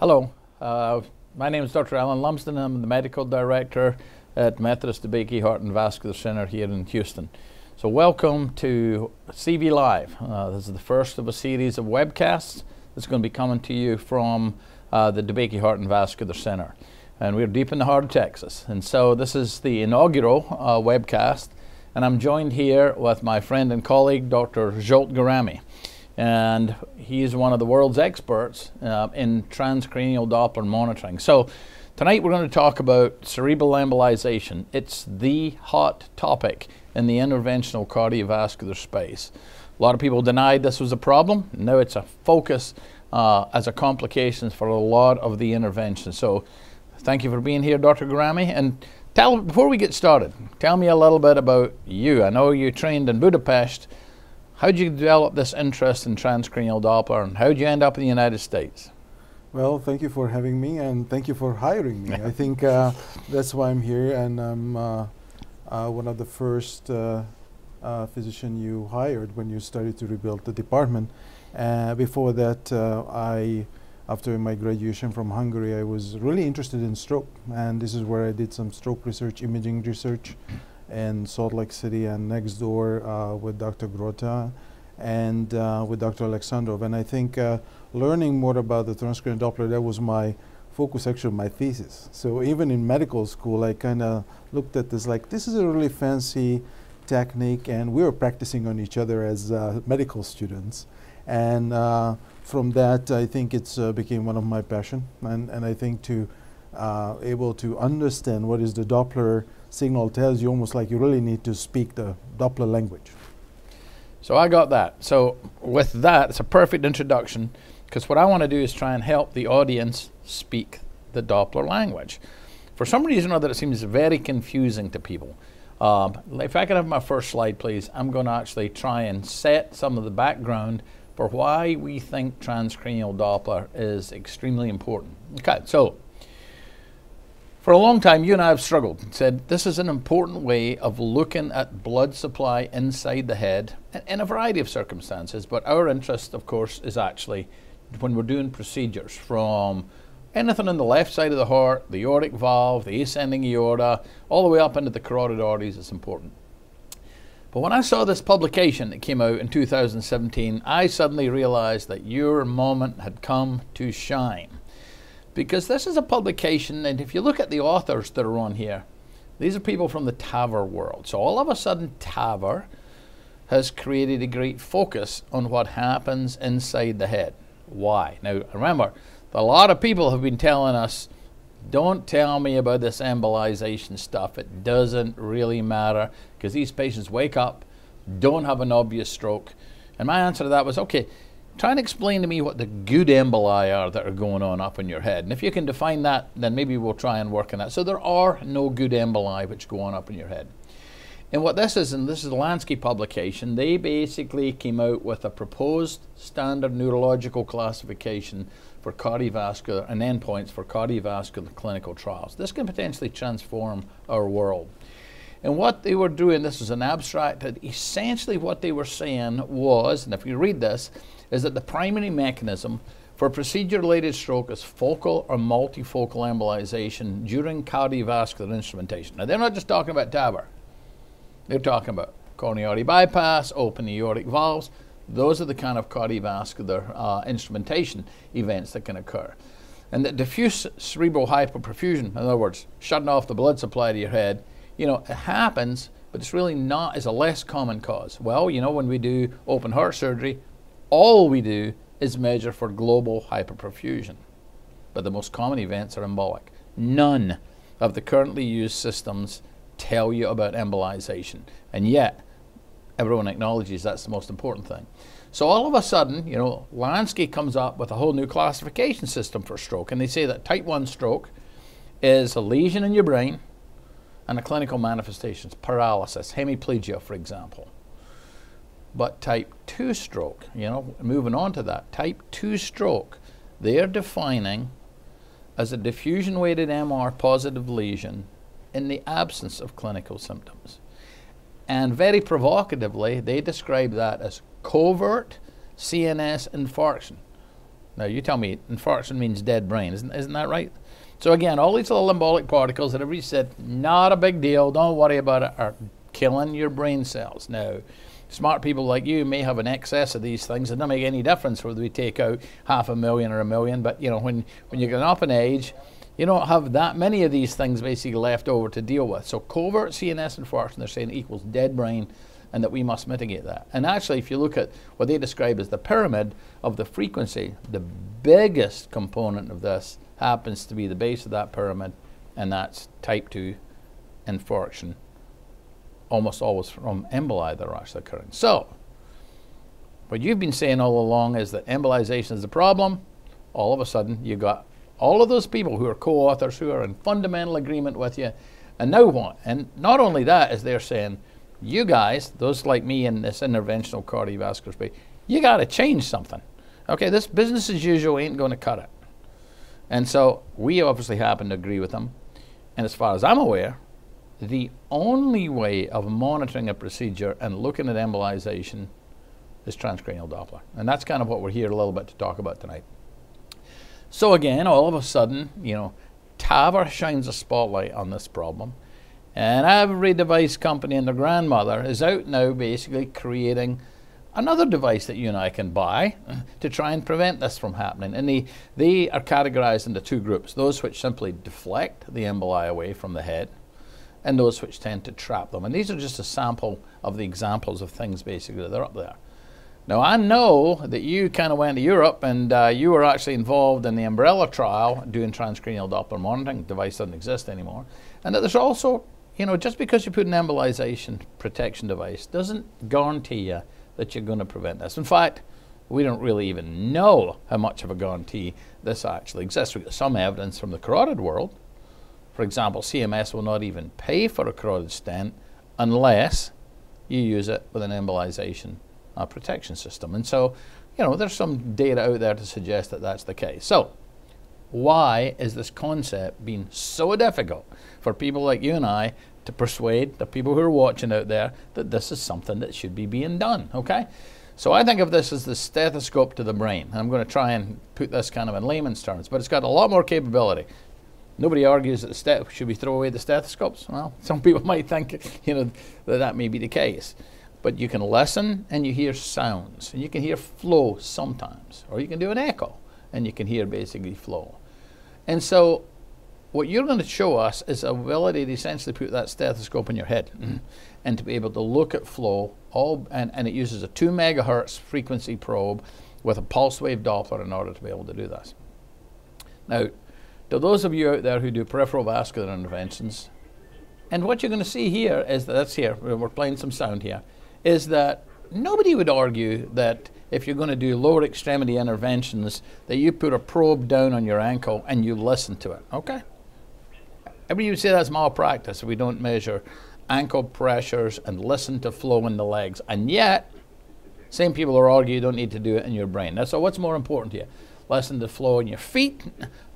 Hello, uh, my name is Dr. Alan Lumsden. I'm the medical director at Methodist DeBakey Heart and Vascular Center here in Houston. So, welcome to CV Live. Uh, this is the first of a series of webcasts that's going to be coming to you from uh, the DeBakey Heart and Vascular Center. And we're deep in the heart of Texas. And so, this is the inaugural uh, webcast. And I'm joined here with my friend and colleague, Dr. Zsolt Garami and he's one of the world's experts uh, in transcranial Doppler monitoring. So tonight we're going to talk about cerebral embolization. It's the hot topic in the interventional cardiovascular space. A lot of people denied this was a problem. Now it's a focus uh, as a complication for a lot of the interventions. So thank you for being here, Dr. Garami. And tell before we get started, tell me a little bit about you. I know you trained in Budapest. How did you develop this interest in transcranial Doppler and how did you end up in the United States? Well, thank you for having me and thank you for hiring me. I think uh, that's why I'm here and I'm uh, uh, one of the first uh, uh, physician you hired when you started to rebuild the department. Uh, before that, I, after my graduation from Hungary, I was really interested in stroke and this is where I did some stroke research, imaging research in Salt Lake City and next door uh, with Dr. Grotta and uh, with Dr. Alexandrov. And I think uh, learning more about the transcranial Doppler, that was my focus actually my thesis. So even in medical school, I kind of looked at this like, this is a really fancy technique and we were practicing on each other as uh, medical students. And uh, from that, I think it uh, became one of my passion. And, and I think to able to understand what is the Doppler signal tells you almost like you really need to speak the Doppler language. So I got that. So with that, it's a perfect introduction because what I want to do is try and help the audience speak the Doppler language. For some reason or other, it seems very confusing to people. Um, if I could have my first slide, please, I'm going to actually try and set some of the background for why we think transcranial Doppler is extremely important. Okay, so for a long time, you and I have struggled and said this is an important way of looking at blood supply inside the head in a variety of circumstances. But our interest, of course, is actually when we're doing procedures from anything on the left side of the heart, the aortic valve, the ascending aorta, all the way up into the carotid arteries, it's important. But when I saw this publication that came out in 2017, I suddenly realized that your moment had come to shine because this is a publication, and if you look at the authors that are on here, these are people from the TAVR world. So all of a sudden, TAVR has created a great focus on what happens inside the head. Why? Now, remember, a lot of people have been telling us, don't tell me about this embolization stuff. It doesn't really matter because these patients wake up, don't have an obvious stroke. And my answer to that was, okay, try and explain to me what the good emboli are that are going on up in your head. And if you can define that, then maybe we'll try and work on that. So there are no good emboli which go on up in your head. And what this is, and this is a Lansky publication, they basically came out with a proposed standard neurological classification for cardiovascular and endpoints for cardiovascular clinical trials. This can potentially transform our world. And what they were doing, this is an abstract, that essentially what they were saying was, and if you read this, is that the primary mechanism for procedure-related stroke is focal or multifocal embolization during cardiovascular instrumentation. Now, they're not just talking about TAVR. They're talking about coronary bypass, open aortic valves. Those are the kind of cardiovascular uh, instrumentation events that can occur. And that diffuse cerebral hypoperfusion, in other words, shutting off the blood supply to your head, you know, it happens, but it's really not, is a less common cause. Well, you know, when we do open heart surgery, all we do is measure for global hyperperfusion. But the most common events are embolic. None of the currently used systems tell you about embolization. And yet, everyone acknowledges that's the most important thing. So all of a sudden, you know, Lansky comes up with a whole new classification system for stroke. And they say that type 1 stroke is a lesion in your brain and the clinical manifestations, paralysis, hemiplegia, for example. But type 2 stroke, you know, moving on to that, type 2 stroke, they're defining as a diffusion weighted MR positive lesion in the absence of clinical symptoms. And very provocatively, they describe that as covert CNS infarction. Now you tell me infarction means dead brain, isn't, isn't that right? So again, all these little embolic particles that everybody said, not a big deal, don't worry about it, are killing your brain cells. Now, smart people like you may have an excess of these things. It doesn't make any difference whether we take out half a million or a million, but you know, when, when you get up in age, you don't have that many of these things basically left over to deal with. So covert CNS infarction, they're saying equals dead brain and that we must mitigate that. And actually, if you look at what they describe as the pyramid of the frequency, the biggest component of this happens to be the base of that pyramid, and that's type 2 infarction, almost always from emboli that are actually occurring. So, what you've been saying all along is that embolization is the problem. All of a sudden, you've got all of those people who are co-authors who are in fundamental agreement with you, and now what? And not only that, as they're saying you guys, those like me in this interventional cardiovascular space, you got to change something. Okay, this business as usual ain't going to cut it. And so we obviously happen to agree with them. And as far as I'm aware, the only way of monitoring a procedure and looking at embolization is transcranial Doppler. And that's kind of what we're here a little bit to talk about tonight. So again, all of a sudden, you know, TAVR shines a spotlight on this problem. And every device company and their grandmother is out now basically creating another device that you and I can buy to try and prevent this from happening. And they, they are categorized into two groups those which simply deflect the emboli away from the head, and those which tend to trap them. And these are just a sample of the examples of things basically that are up there. Now, I know that you kind of went to Europe and uh, you were actually involved in the umbrella trial doing transcranial Doppler monitoring. The device doesn't exist anymore. And that there's also you know, just because you put an embolization protection device doesn't guarantee you that you're going to prevent this. In fact, we don't really even know how much of a guarantee this actually exists. We've got some evidence from the carotid world. For example, CMS will not even pay for a carotid stent unless you use it with an embolization uh, protection system. And so, you know, there's some data out there to suggest that that's the case. So, why is this concept being so difficult for people like you and I to persuade the people who are watching out there that this is something that should be being done, okay? So I think of this as the stethoscope to the brain. I'm going to try and put this kind of in layman's terms, but it's got a lot more capability. Nobody argues that the should we throw away the stethoscopes? Well, some people might think, you know, that that may be the case. But you can listen and you hear sounds, and you can hear flow sometimes, or you can do an echo and you can hear basically flow. And so what you're going to show us is the ability to essentially put that stethoscope in your head mm-hmm. and to be able to look at flow all and, and it uses a 2 megahertz frequency probe with a pulse wave Doppler in order to be able to do this. Now, to those of you out there who do peripheral vascular interventions, and what you're going to see here is that that's here, we're playing some sound here, is that nobody would argue that if you're going to do lower extremity interventions, that you put a probe down on your ankle and you listen to it. Okay? Everybody would say that's malpractice if we don't measure ankle pressures and listen to flow in the legs. And yet, same people are arguing you don't need to do it in your brain. So what's more important to you? Listen to flow in your feet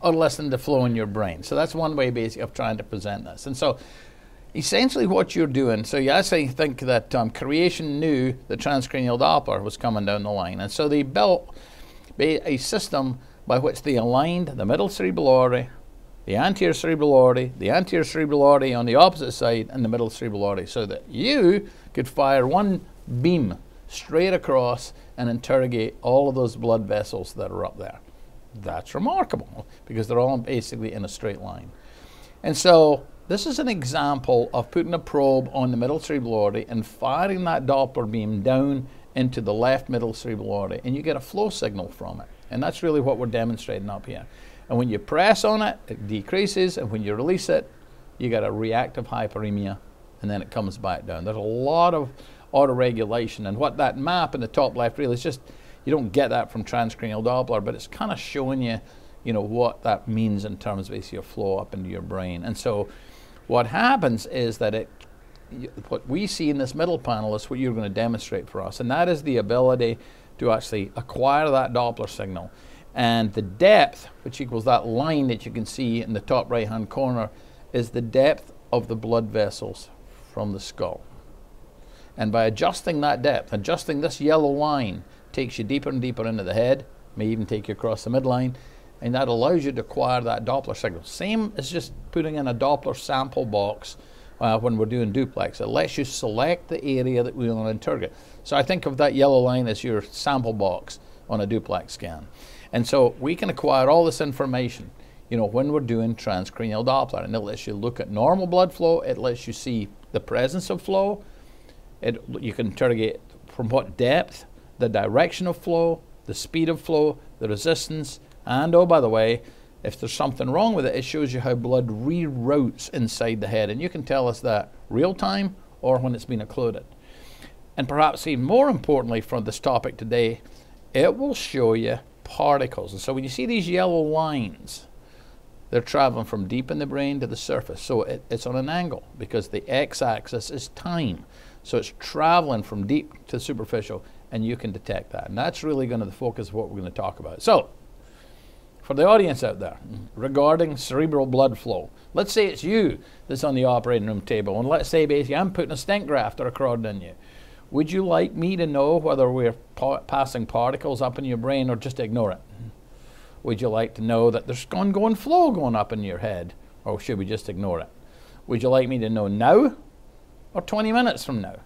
or listen to flow in your brain? So that's one way basically of trying to present this. And so essentially what you're doing, so you actually think that um, creation knew the transcranial Doppler was coming down the line. And so they built a system by which they aligned the middle cerebral artery, the anterior cerebral artery, the anterior cerebral artery on the opposite side, and the middle cerebral artery, so that you could fire one beam straight across and interrogate all of those blood vessels that are up there. That's remarkable because they're all basically in a straight line. And so this is an example of putting a probe on the middle cerebral artery and firing that Doppler beam down into the left middle cerebral artery, and you get a flow signal from it. And that's really what we're demonstrating up here. And when you press on it, it decreases, and when you release it, you get a reactive hyperemia, and then it comes back down. There's a lot of autoregulation, and what that map in the top left really is just, you don't get that from transcranial Doppler, but it's kind of showing you, you know, what that means in terms of basically your flow up into your brain. And so what happens is that it, what we see in this middle panel is what you're going to demonstrate for us, and that is the ability to actually acquire that Doppler signal. And the depth, which equals that line that you can see in the top right hand corner, is the depth of the blood vessels from the skull. And by adjusting that depth, adjusting this yellow line, takes you deeper and deeper into the head, may even take you across the midline, and that allows you to acquire that Doppler signal. Same as just putting in a Doppler sample box uh, when we're doing duplex. It lets you select the area that we want to interrogate. So I think of that yellow line as your sample box on a duplex scan. And so we can acquire all this information, you know, when we're doing transcranial Doppler. And it lets you look at normal blood flow, it lets you see the presence of flow, it, you can interrogate from what depth, the direction of flow, the speed of flow, the resistance, and oh, by the way, if there's something wrong with it, it shows you how blood reroutes inside the head. And you can tell us that real time or when it's been occluded. And perhaps even more importantly for this topic today, it will show you particles. And so when you see these yellow lines, they're traveling from deep in the brain to the surface. So it, it's on an angle because the x axis is time. So it's traveling from deep to superficial, and you can detect that. And that's really going to the focus of what we're going to talk about. So, for the audience out there, regarding cerebral blood flow, let's say it's you that's on the operating room table, and let's say basically I'm putting a stent graft or a carotid in you. Would you like me to know whether we're pa passing particles up in your brain or just ignore it? Would you like to know that there's ongoing flow going up in your head, or should we just ignore it? Would you like me to know now or 20 minutes from now?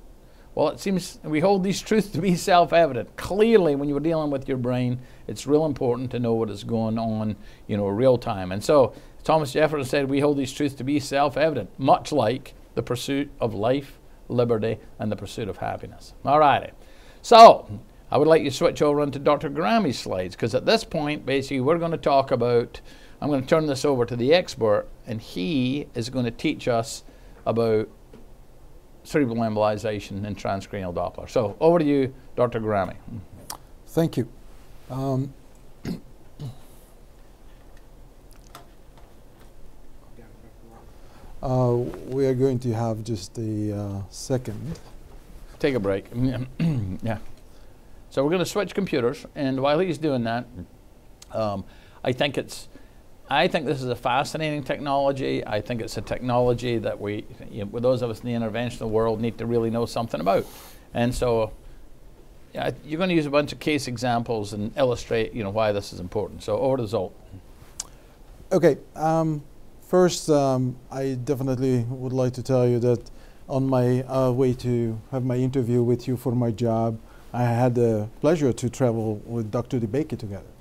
Well, it seems we hold these truths to be self evident. Clearly, when you're dealing with your brain, it's real important to know what is going on, you know, real time. And so, Thomas Jefferson said, we hold these truths to be self evident, much like the pursuit of life, liberty, and the pursuit of happiness. All righty. So, I would like you to switch over onto Dr. Garami's slides because at this point, basically, we're going to talk about. I'm going to turn this over to the expert, and he is going to teach us about cerebral embolization and transcranial Doppler. So over to you, Dr. Garami. Thank you. Um, uh, we are going to have just a uh, second. Take a break. yeah. So we're going to switch computers, and while he's doing that, um, I think it's I think this is a fascinating technology. I think it's a technology that we, you know, those of us in the interventional world, need to really know something about. And so, yeah, you're going to use a bunch of case examples and illustrate, you know, why this is important. So, over to Zsolt. Okay. Um, first, um, I definitely would like to tell you that on my uh, way to have my interview with you for my job, I had the pleasure to travel with Dr. DeBakey together.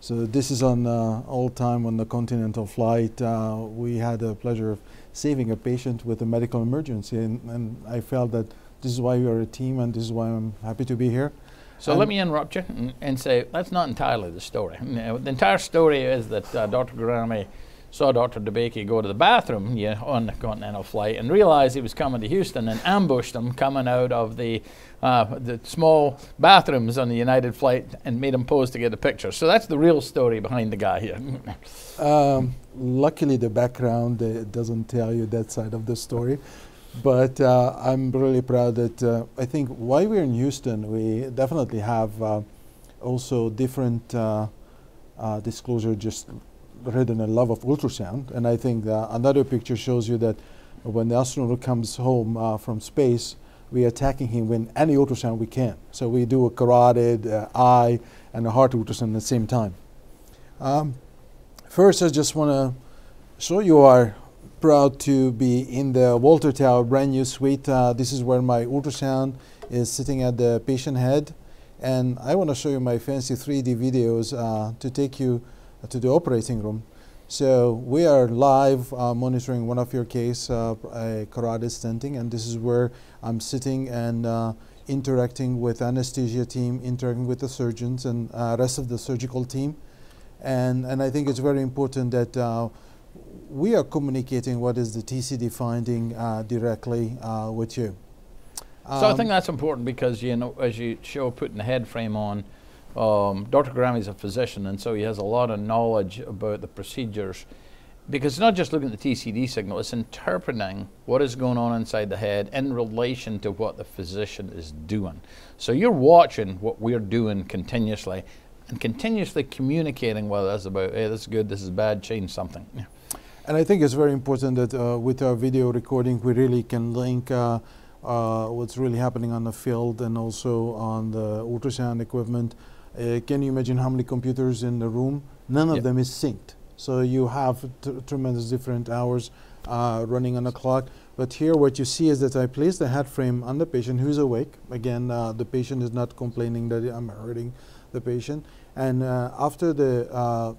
So this is on uh, all time on the Continental flight. Uh, we had the pleasure of saving a patient with a medical emergency, and, and, I felt that this is why we are a team, and this is why I'm happy to be here. So and let me interrupt you and, and, say that's not entirely the story. The entire story is that uh, Dr. Garami saw Dr. DeBakey go to the bathroom know, on the Continental flight and realized he was coming to Houston and ambushed him coming out of the, uh, the small bathrooms on the United flight and made him pose to get a picture. So that's the real story behind the guy here. um, luckily, the background uh, doesn't tell you that side of the story. But uh, I'm really proud that uh, I think while we're in Houston, we definitely have uh, also different uh, disclosure just written a love of ultrasound. And I think another picture shows you that when the astronaut comes home uh, from space, we are attacking him with any ultrasound we can. So we do a carotid, uh, eye, and a heart ultrasound at the same time. Um, first, I just want to show you are proud to be in the Walter Tower brand new suite. Uh, this is where my ultrasound is sitting at the patient head. And I want to show you my fancy 3D videos uh, to take you to the operating room. So we are live uh, monitoring one of your case, uh, a carotid stenting, and this is where I'm sitting and uh, interacting with anesthesia team, interacting with the surgeons and uh, rest of the surgical team. And, and I think it's very important that uh, we are communicating what is the TCD finding uh, directly with you. Um, so I think um, that's important because, you know, as you show putting the head frame on, um, Dr. Garami is a physician, and so he has a lot of knowledge about the procedures. Because it's not just looking at the TCD signal, it's interpreting what is going on inside the head in relation to what the physician is doing. So you're watching what we're doing continuously and continuously communicating with us about, hey, this is good, this is bad, change something. And I think it's very important that uh, with our video recording, we really can link uh, uh, what's really happening on the field and also on the ultrasound equipment. Uh, can you imagine how many computers in the room? None of Yep. them is synced. So you have t- tremendous different hours uh, running on the clock. But here, what you see is that I place the head frame on the patient who's awake. Again, uh, the patient is not complaining that I'm hurting the patient. And uh, after the uh,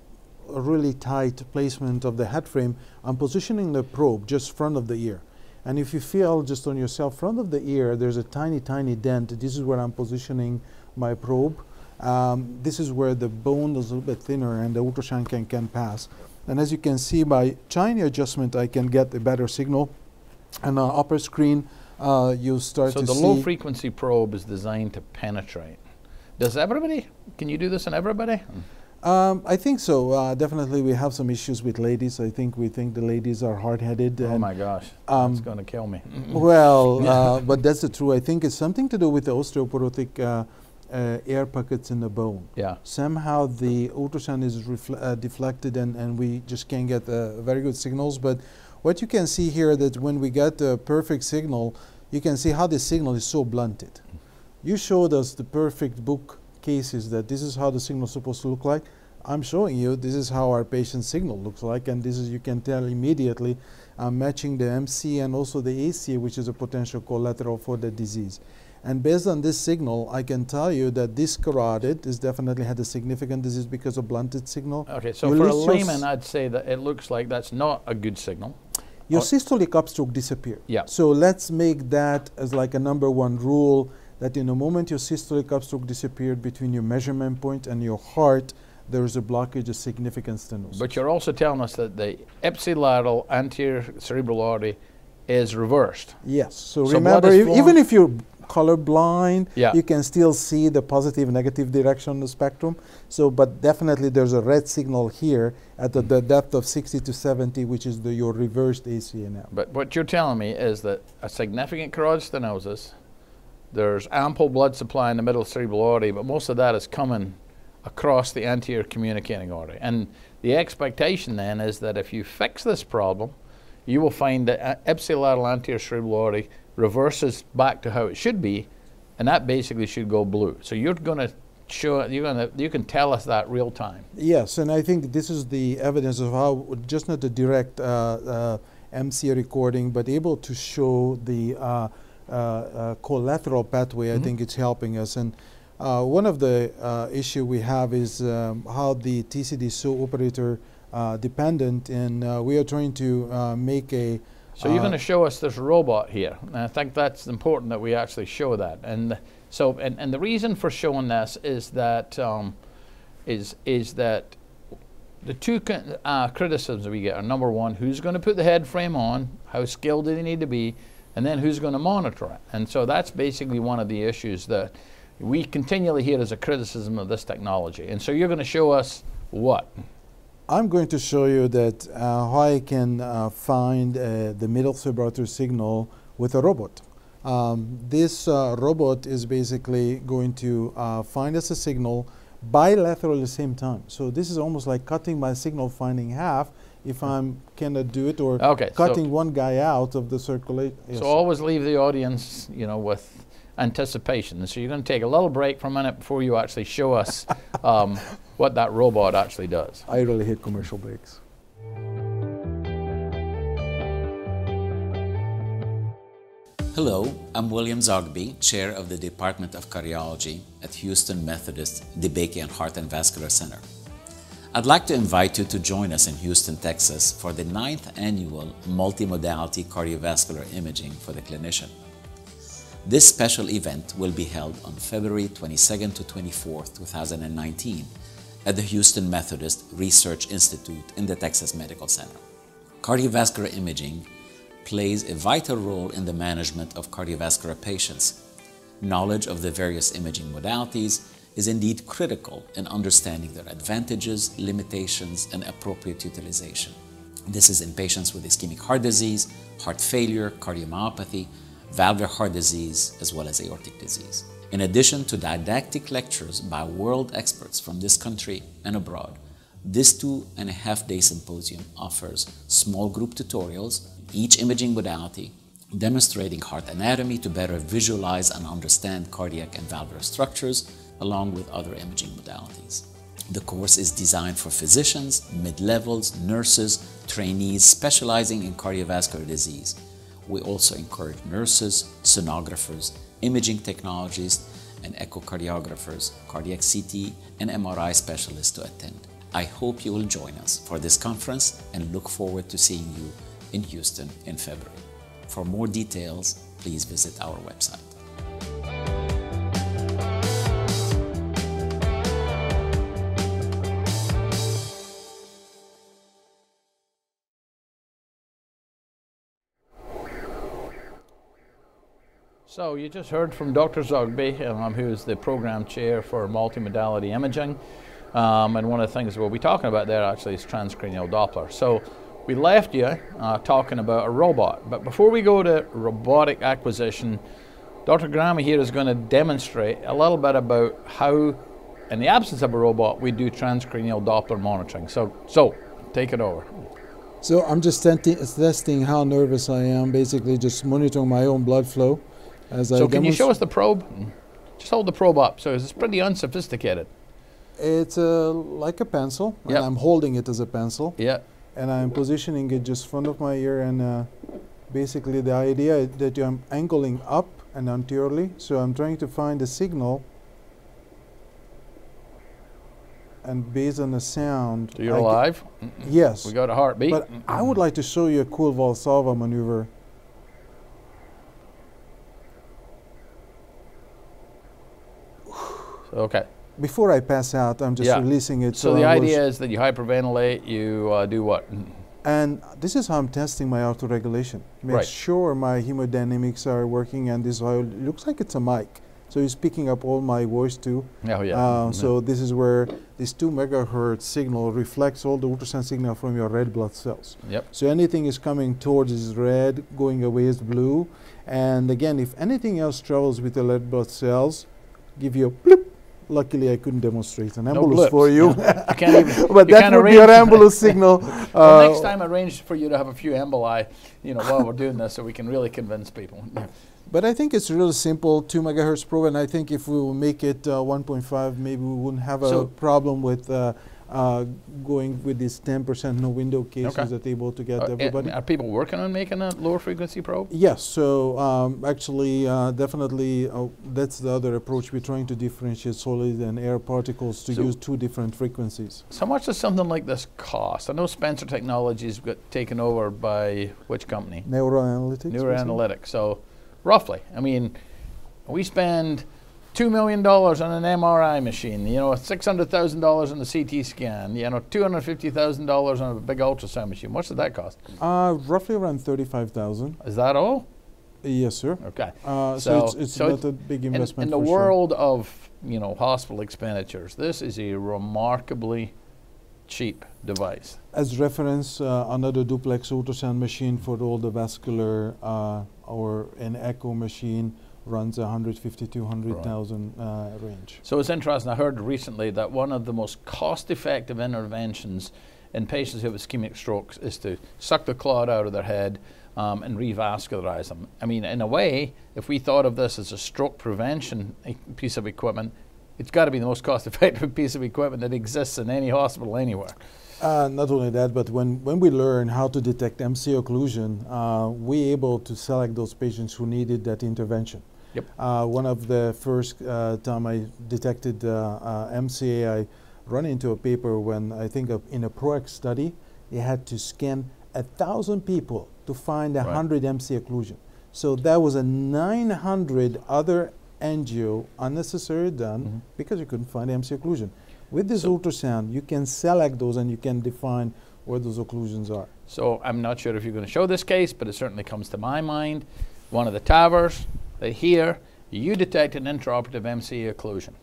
really tight placement of the head frame, I'm positioning the probe just front of the ear. And if you feel just on yourself front of the ear, there's a tiny, tiny dent. This is where I'm positioning my probe. Um, this is where the bone is a little bit thinner and the ultrasound can, can pass. And as you can see by tiny adjustment, I can get a better signal. And on upper screen, uh, you start So to the low frequency probe is designed to penetrate. Does everybody? Can you do this in everybody? Um, I think so. Uh, definitely, we have some issues with ladies. I think we think the ladies are hard-headed. Oh my gosh, um, that's going to kill me. Well, uh, but that's the truth. I think it's something to do with the osteoporotic uh, uh, air pockets in the bone. Yeah. Somehow the ultrasound is uh, deflected, and, and we just can't get uh, very good signals. But what you can see here that when we get the perfect signal, you can see how the signal is so blunted. You showed us the perfect book cases that this is how the signal is supposed to look like. I'm showing you this is how our patient's signal looks like, and this is you can tell immediately. I'm matching the MC and also the AC, which is a potential collateral for the disease. And based on this signal, I can tell you that this carotid is definitely had a significant disease because of blunted signal. Okay, so You for a layman, I'd say that it looks like that's not a good signal. Your Oh. systolic upstroke disappeared. Yeah. So let's make that as like a number one rule that in the moment your systolic upstroke disappeared between your measurement point and your heart, there is a blockage of significant stenosis. But you're also telling us that the ipsilateral anterior cerebral artery is reversed. Yes. So, So remember, e- even if you're colorblind, Yeah. you can still see the positive, negative direction on the spectrum. So, but definitely there's a red signal here at the, the depth of 60 to 70, which is the, your reversed ACNM. But what you're telling me is that a significant carotid stenosis, there's ample blood supply in the middle cerebral artery, but most of that is coming across the anterior communicating artery. And the expectation then is that if you fix this problem, you will find that ipsilateral anterior cerebral artery reverses back to how it should be, and that basically should go blue. So you're going to show, you're going to, you can tell us that real time. Yes, and I think this is the evidence of how just not the direct uh, uh, MC recording, but able to show the uh, uh, uh, collateral pathway. I Mhm. think it's helping us. And uh, one of the uh, issue we have is um, how the TCD is so operator uh, dependent, and uh, we are trying to uh, make a. So you're uh, going to show us this robot here, and I think that's important that we actually show that. And so, and, and the reason for showing this is that um, is is that the two uh, criticisms we get are number one, who's going to put the head frame on, how skilled do they need to be, and then who's going to monitor it. And so that's basically one of the issues that we continually hear as a criticism of this technology. And so you're going to show us what? I'm going to show you that uh, how I can uh, find uh, the middle subarachnoid signal with a robot. Um, this uh, robot is basically going to uh, find us a signal bilaterally at the same time. So this is almost like cutting my signal finding half if I'm cannot do it or Okay, so- cutting one guy out of the circulation. So always leave the audience, you know, with anticipation. So you're going to take a little break for a minute before you actually show us um, what that robot actually does. I really hate commercial breaks. Hello, I'm William Zoghbi, Chair of the Department of Cardiology at Houston Methodist DeBakey and Heart and Vascular Center. I'd like to invite you to join us in Houston, Texas for the ninth annual multimodality cardiovascular imaging for the clinician. This special event will be held on February 22nd to 24th, 2019 at the Houston Methodist Research Institute in the Texas Medical Center. Cardiovascular imaging plays a vital role in the management of cardiovascular patients. Knowledge of the various imaging modalities is indeed critical in understanding their advantages, limitations, and appropriate utilization. This is in patients with ischemic heart disease, heart failure, cardiomyopathy, valvular heart disease, as well as aortic disease. In addition to didactic lectures by world experts from this country and abroad, this two and a half day symposium offers small group tutorials, each imaging modality, demonstrating heart anatomy to better visualize and understand cardiac and valvular structures, along with other imaging modalities. The course is designed for physicians, mid levels, nurses, trainees specializing in cardiovascular disease. We also encourage nurses, sonographers, imaging technologists, and echocardiographers, cardiac CT, and MRI specialists to attend. I hope you will join us for this conference and look forward to seeing you in Houston in February. For more details, please visit our website. So you just heard from Dr. Zoghbi, um, who is the program chair for multimodality imaging. Um, and one of the things we'll be talking about there actually is transcranial Doppler. So we left you uh, talking about a robot. But before we go to robotic acquisition, Dr. Garami here is going to demonstrate a little bit about how, in the absence of a robot, we do transcranial Doppler monitoring. So, so take it over. So I'm just testing how nervous I am, basically just monitoring my own blood flow. As so can you show us the probe? Just hold the probe up. So it's pretty unsophisticated. It's uh, like a pencil, yep. and I'm holding it as a pencil. Yeah. And I'm positioning it just front of my ear, and uh, basically the idea is that I'm angling up and anteriorly. So I'm trying to find a signal, and based on the sound. So you're I alive. Yes. We got a heartbeat. But I would like to show you a cool Valsalva maneuver. Okay before I pass out, I'm just yeah. releasing it. So, so the idea is that you hyperventilate, you uh, do what? And this is how I'm testing my autoregulation. Make right. sure my hemodynamics are working, and this it looks like it's a mic. So it's picking up all my voice too. Oh yeah. Uh, so this is where this two megahertz signal reflects all the ultrasound signal from your red blood cells. Yep. So anything is coming towards is red, going away is blue. And again, if anything else travels with the red blood cells, give you a bloop, Luckily, I couldn't demonstrate an embolus no for you. Yeah. you can't even, but that would be your embolus signal. well, uh, next time, arrange for you to have a few emboli, you know, while we're doing this, so we can really convince people. But I think it's really simple, two megahertz probe, and I think if we will make it uh, 1.5, maybe we wouldn't have so a problem with uh, uh, going with these 10% no window cases okay. that able to get uh, everybody. Are people working on making a lower frequency probe? Yes. So um, actually, uh, definitely, uh, that's the other approach. We're trying to differentiate solid and air particles to so use two different frequencies. So much does something like this cost? I know Spencer Technologies got taken over by which company? Neural Analytics. Neuroanalytics. So roughly, I mean, we spend two million dollars on an MRI machine, you know, six hundred thousand dollars on the CT scan, you know, two hundred fifty thousand dollars on a big ultrasound machine. What did that cost? Uh, roughly around thirty-five thousand. Is that all? Yes, sir. Okay. Uh, so, so, it's, it's so not a big investment. In, in the world sure. of you know hospital expenditures, this is a remarkably cheap device. As reference, uh, another duplex ultrasound machine for all the vascular uh, or an echo machine runs 150 to 200,000 right. uh, range. So it's interesting. I heard recently that one of the most cost-effective interventions in patients who have ischemic strokes is to suck the clot out of their head um, and revascularize them. I mean, in a way, if we thought of this as a stroke prevention piece of equipment, it's got to be the most cost-effective piece of equipment that exists in any hospital anywhere. Uh, not only that, but when, when we learn how to detect MC occlusion, uh, we're able to select those patients who needed that intervention. Yep. Uh, one of the first uh, time I detected uh, uh MCA, I run into a paper when I think in a PROACT study, they had to scan a thousand people to find a right. hundred MC occlusion. So that was a 900 other angio unnecessary done mm -hmm. because you couldn't find MC occlusion. With this so ultrasound, you can select those and you can define where those occlusions are. So I'm not sure if you're going to show this case, but it certainly comes to my mind. One of the TAVRs, that here you detect an intraoperative MCA occlusion.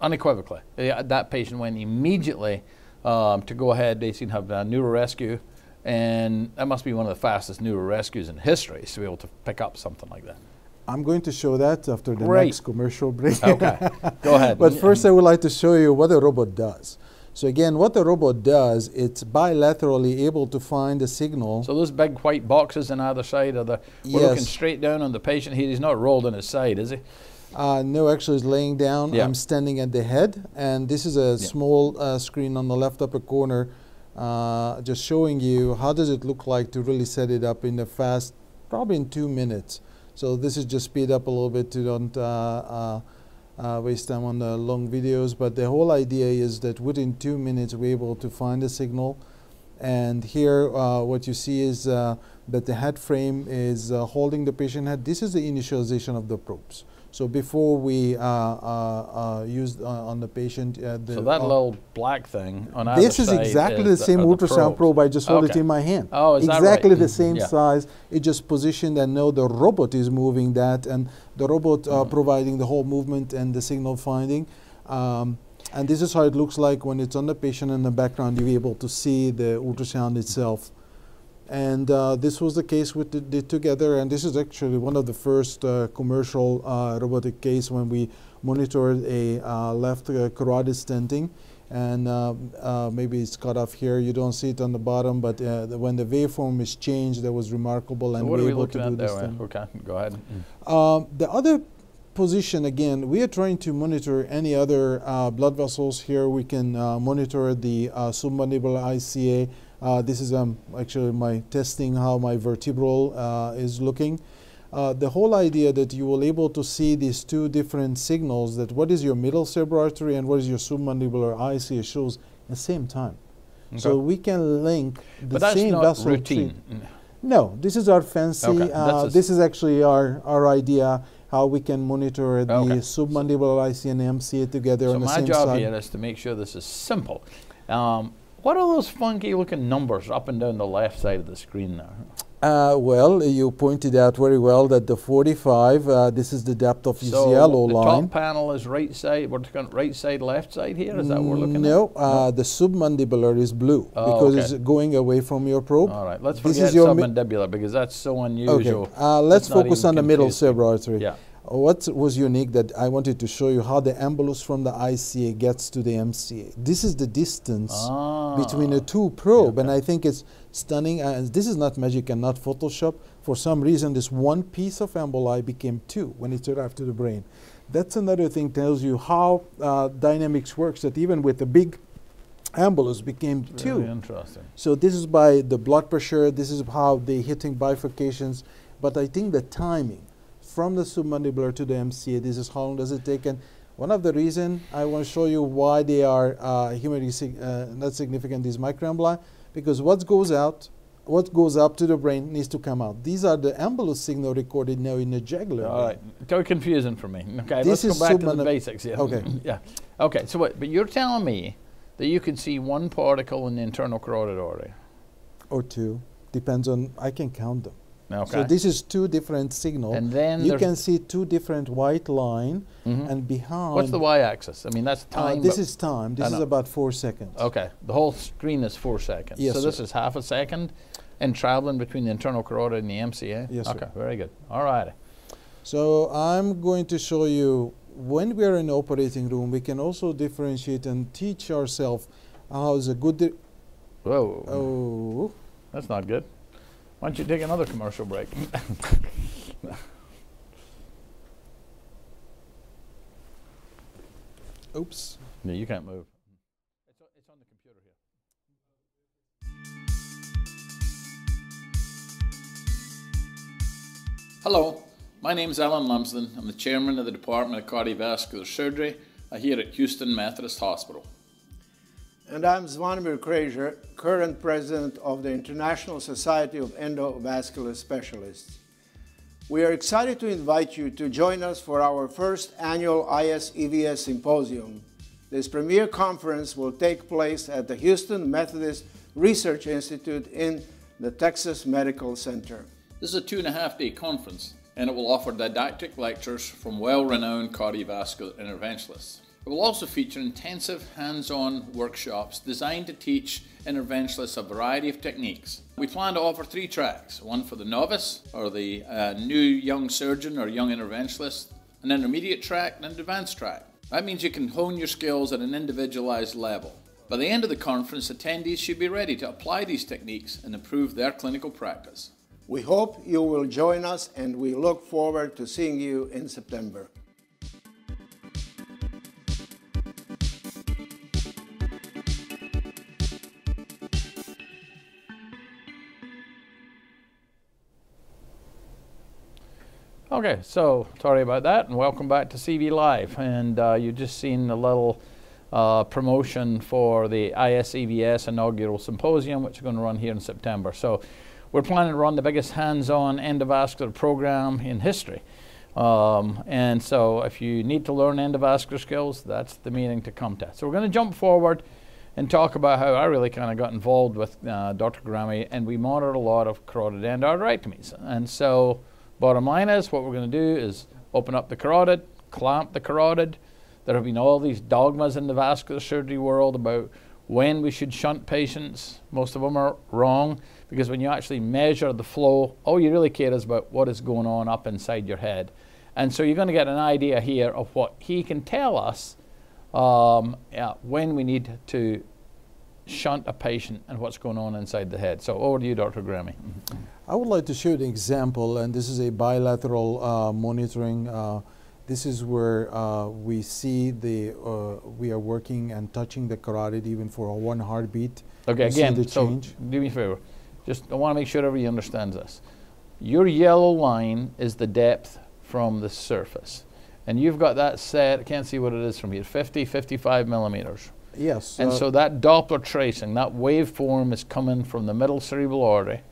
Unequivocally. That patient went immediately um, to go ahead, they seem to have a neurorescue, and that must be one of the fastest neurorescues in history to be able to pick up something like that. I'm going to show that after the Great. next commercial break. okay, go ahead. but first I would like to show you what a robot does. So again, what the robot does, it's bilaterally able to find a signal. So those big white boxes on either side are the, we're Yes. looking straight down on the patient here. He's not rolled on his side, is he? Uh, no, actually, he's laying down. Yeah. I'm standing at the head, and this is a small uh, screen on the left upper corner, uh, just showing you how does it look like to really set it up in a fast, probably in two minutes. So this is just speed up a little bit to don't uh, waste time on the long videos. But the whole idea is that within two minutes we're able to find a signal. And here, uh, what you see is uh, that the head frame is uh, holding the patient head. This is the initialization of the probes. So before we uh, uh, uh, use uh, on the patient, uh, the So that little black thing on either this is exactly the is same are ultrasound probe. I just hold it in my hand. Oh, is that exactly right? the same Yeah. size. It just positioned and now the robot is moving that, and the robot uh, Mm-hmm. providing the whole movement and the signal finding. Um, and this is how it looks like when it's on the patient in the background. You're able to see the ultrasound itself. And uh, this was the case with the, the together, and this is actually one of the first uh, commercial uh, robotic case when we monitored a uh, left uh, carotid stenting. And uh, uh, maybe it's cut off here. You don't see it on the bottom, but uh, the, when the waveform is changed, that was remarkable. And what we're we able to do at this thing. Okay, go ahead. Um, the other position, again, we are trying to monitor any other uh, blood vessels. Here we can uh, monitor the uh, submandibular ICA. Uh, this is um, actually my testing how my vertebral uh, is looking. Uh, the whole idea that you will able to see these two different signals that what is your middle cerebral artery and what is your submandibular ICA shows at the same time. So we can link the But that's same not vessel routine. no, this is our fancy. Okay, Uh, that's a s- this is actually our, our idea how we can monitor the Okay. submandibular IC and MCA together So on the same side. my job here is to make sure this is simple. Um, what are those funky looking numbers up and down the left side of the screen there? Uh, well, you pointed out very well that the 45, uh, this is the depth of this so yellow the line. top panel is right side. We're at right side, left side here. Is that what we're looking no, at? uh, the submandibular is blue Oh, because okay. it's going away from your probe. All right, let's This forget submandibular because that's so unusual. Okay, uh, let's focus on the middle cerebral artery. Yeah. What was unique that I wanted to show you how the embolus from the ICA gets to the MCA. This is the distance between the Ah. two probe, and okay. I think it's stunning. And this is not magic and not Photoshop. For some reason, this one piece of emboli became two when it arrived to the brain. That's another thing tells you how uh, dynamics works. That even with a big embolus became two. Interesting. So this is by the blood pressure. This is how they hitting bifurcations. But I think the timing from the submandibular to the MCA. This is how long does it take? And one of the reason I want to show you why they are uh, humanly sig- uh, not significant these microemboli because what goes out, what goes up to the brain needs to come out. These are the embolus signal recorded now in the jugular. All right, too confusing for me. Okay, This let's go back to the basics. Okay. yeah. Okay. So what? But you're telling me that you can see one particle in the internal carotid artery. Or two, depends on. I can count them. Okay. So this is two different signal. and then you can see two different white line, Mhm. and behind. What's the y-axis? I mean, that's Uh, time. this is time. This is about four seconds. Okay, the whole screen is four seconds. Yes, so this is half a second, and traveling between the internal carotid and the MCA. Yes, sir. Okay, very good. All righty. So I'm going to show you when we are in the operating room, we can also differentiate and teach ourselves how is a good. Whoa, oh, that's not good. Why don't you take another commercial break? oops. no, you can't move. It's, it's on the computer here. Hello, my name is Alan Lumsden. I'm the chairman of the Department of Cardiovascular Surgery here at Houston Methodist Hospital. And I'm Zvonimir Krajcer, current president of the International Society of Endovascular Specialists. We are excited to invite you to join us for our first annual ISEVS Symposium. This premier conference will take place at the Houston Methodist Research Institute in the Texas Medical Center. This is a two and a half day conference, and it will offer didactic lectures from well renowned cardiovascular interventionalists. It will also feature intensive hands on workshops designed to teach interventionalists a variety of techniques. We plan to offer three tracks one for the novice, or the uh, new young surgeon or young interventionalist, an intermediate track, and an advanced track. That means you can hone your skills at an individualized level. By the end of the conference, attendees should be ready to apply these techniques and improve their clinical practice. We hope you will join us and we look forward to seeing you in September. Okay, so sorry about that, and welcome back to CV Live. And uh, you just seen a little uh, promotion for the ISEVS inaugural symposium, which is going to run here in September. So we're planning to run the biggest hands-on endovascular program in history. Um, and so if you need to learn endovascular skills, that's the meeting to come to. So we're going to jump forward and talk about how I really kind of got involved with uh, Dr. Garami, and we monitored a lot of carotid endarterectomies. And so Bottom line is, what we're going to do is open up the carotid, clamp the carotid. There have been all these dogmas in the vascular surgery world about when we should shunt patients. Most of them are wrong because when you actually measure the flow, all you really care is about what is going on up inside your head. And so you're going to get an idea here of what he can tell us um, yeah, when we need to shunt a patient and what's going on inside the head. So over to you, Dr. Garami. I would like to show you an example, and this is a bilateral uh, monitoring. Uh, this is where uh, we see the, uh, we are working and touching the carotid even for a one heartbeat. Okay, You again, so change. do me a favor. Just, I want to make sure everybody understands this. Your yellow line is the depth from the surface. And you've got that set, I can't see what it is from here, 50, 55 millimeters. Yes. And uh, so that Doppler tracing, that waveform is coming from the middle cerebral artery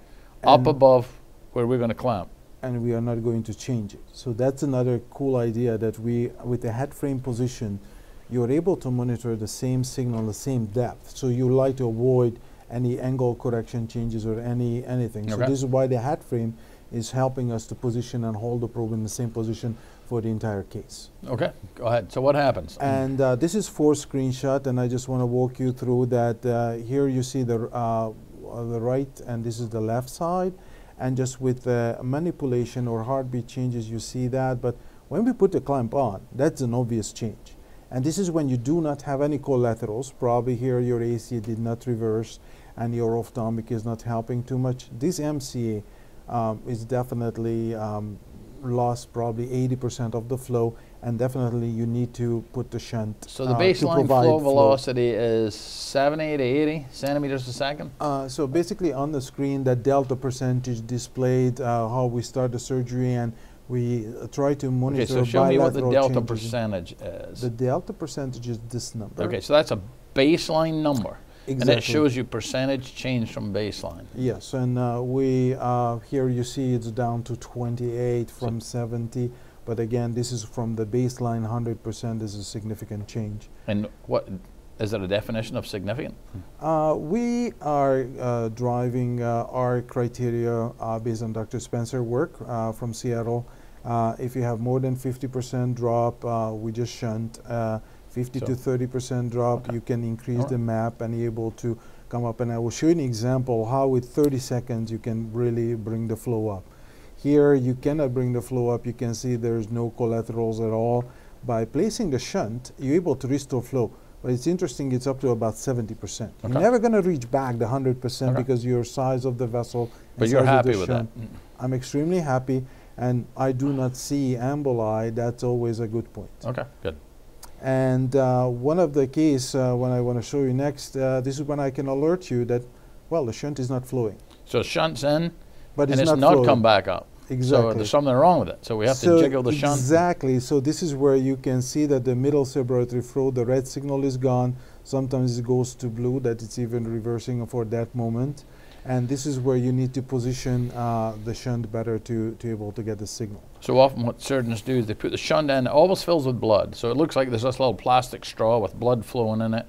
up above where we're going to clamp. and we are not going to change it. So that's another cool idea that we, with the head frame position, you're able to monitor the same signal, the same depth. So you like to avoid any angle correction changes or any anything. So this is why the head frame is helping us to position and hold the probe in the same position for the entire case. Okay, go ahead. So what happens? And uh, this is four screenshot, and I just want to walk you through that. Uh, here you see the uh, uh, the right, and this is the left side, and just with the manipulation or heartbeat changes, you see that. But when we put the clamp on, that's an obvious change. And this is when you do not have any collaterals. Probably here your AC did not reverse, and your ophthalmic is not helping too much. This MCA um, is definitely um, lost probably 80% of the flow, and definitely you need to put the shunt. So the uh, baseline provide flow velocity is 70 to 80 centimeters a second? Uh, so basically on the screen, that delta percentage displayed uh, how we start the surgery, and we uh, try to monitor Okay, so show me what the delta changes. percentage is. The delta percentage is this number. Okay, so that's a baseline number. And exactly. it shows you percentage change from baseline. Yes, and uh, we uh, here you see it's down to 28 from 70, but again, this is from the baseline. 100% is a significant change. And what is there a definition of significant? Uh, we are uh, driving uh, our criteria uh, based on Dr. Spencer work uh, from Seattle. Uh, if you have more than 50% drop, uh, we just shunt. Uh, 50 to 30% drop, Okay. you can increase Alright. the map and able to come up. And I will show you an example how with 30 seconds you can really bring the flow up. Here you cannot bring the flow up. You can see there's no collaterals at all. By placing the shunt, you're able to restore flow. But it's interesting, it's up to about 70%. You're never going to reach back the 100% Okay. because your size of the vessel. But you're happy with that? shunt. I'm extremely happy, and I do not see emboli. That's always a good point. Okay, good. And uh, one of the keys, uh, when I want to show you next, uh, this is when I can alert you that, well, the shunt is not flowing. So shunts in, But and it's, it's not, not come back up. So Exactly. there's something wrong with it. So we have So to jiggle the shunt. Exactly. So this is where you can see that the middle cerebral artery flow, the red signal is gone. Sometimes it goes to blue, that it's even reversing for that moment. And this is where you need to position uh, the shunt better to, to able to get the signal. So often what surgeons do is they put the shunt in, it almost fills with blood. So it looks like there's this little plastic straw with blood flowing in it,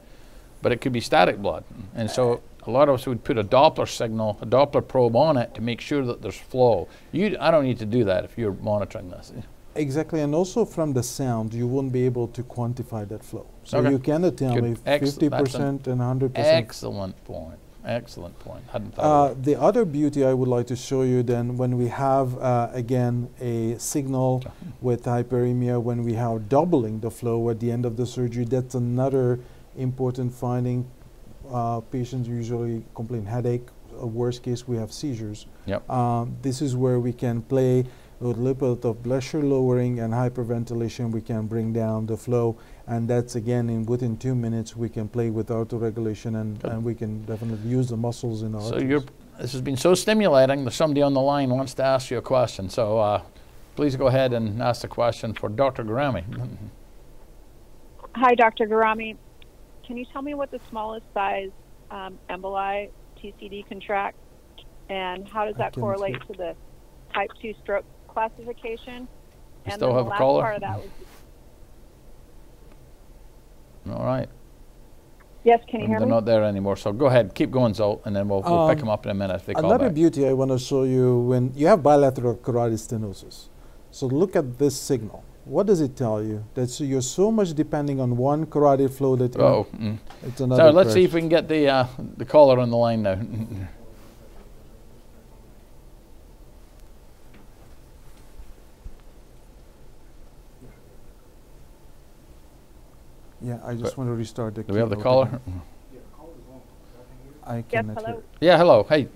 but it could be static blood. And so a lot of us would put a Doppler signal, a Doppler probe on it to make sure that there's flow. You, I don't need to do that if you're monitoring this. Exactly, and also from the sound, you won't be able to quantify that flow. So Okay. you cannot tell Good. fifty that's percent and hundred percent. Excellent point. Excellent point. Hadn't thought Uh, the other beauty I would like to show you then, when we have uh, again a signal with hyperemia, when we have doubling the flow at the end of the surgery, that's another important finding. Uh, patients usually complain headache. Uh, worst case, we have seizures. Yep. Um, this is where we can play with a little bit of pressure lowering and hyperventilation. We can bring down the flow, and that's again in within two minutes we can play with autoregulation, and, Good. and we can definitely use the muscles in our. So you're, this has been so stimulating that somebody on the line wants to ask you a question. So uh, please go ahead and ask the question for Dr. Garami. Hi, Dr. Garami. Can you tell me what the smallest size um, emboli TCD contract, and how does that correlate see. to the type 2 stroke classification? You and still have the a last caller? part of that was, All right. yes, can you hear They're me? not there anymore. So go ahead, keep going, Zsolt, and then we'll, we'll pick Um, them up in a minute if they call Another back. beauty I want to show you when you have bilateral carotid stenosis. So look at this signal. What does it tell you? That you're so much depending on one carotid flow that you Oh, mm. it's another. so let's see if we can get the uh, the caller on the line now. Yeah, I just But- want to restart the. Do we have the caller? again. I Yes, hello. Yeah, hello. Hey,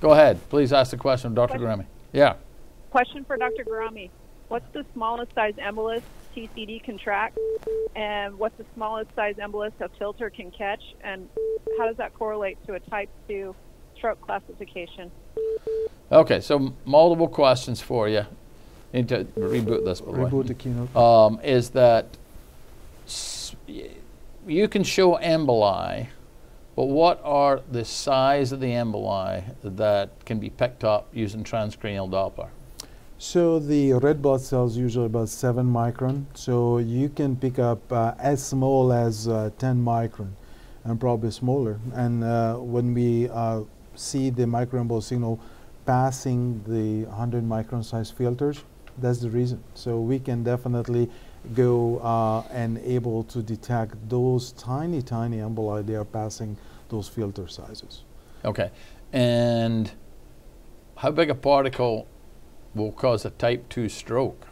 go ahead. Please ask the question, Dr. Question. Garami. Yeah. Question for Dr. Garami. What's the smallest size embolus TCD can track, and what's the smallest size embolus a filter can catch, and how does that correlate to a type 2 stroke classification? Okay, so multiple questions for you. Need to reboot this, by the way. Reboot the keynote. um, is that you can show emboli, but what are the size of the emboli that can be picked up using transcranial Doppler? So the red blood cells usually about seven micron. So you can pick up uh, as small as uh, 10 micron, and probably smaller. And uh, when we uh, see the microembol signal passing the 100 micron size filters, that's the reason. So we can definitely go uh, and able to detect those tiny, tiny emboli. They are passing those filter sizes. Okay, and how big a particle will cause a type 2 stroke?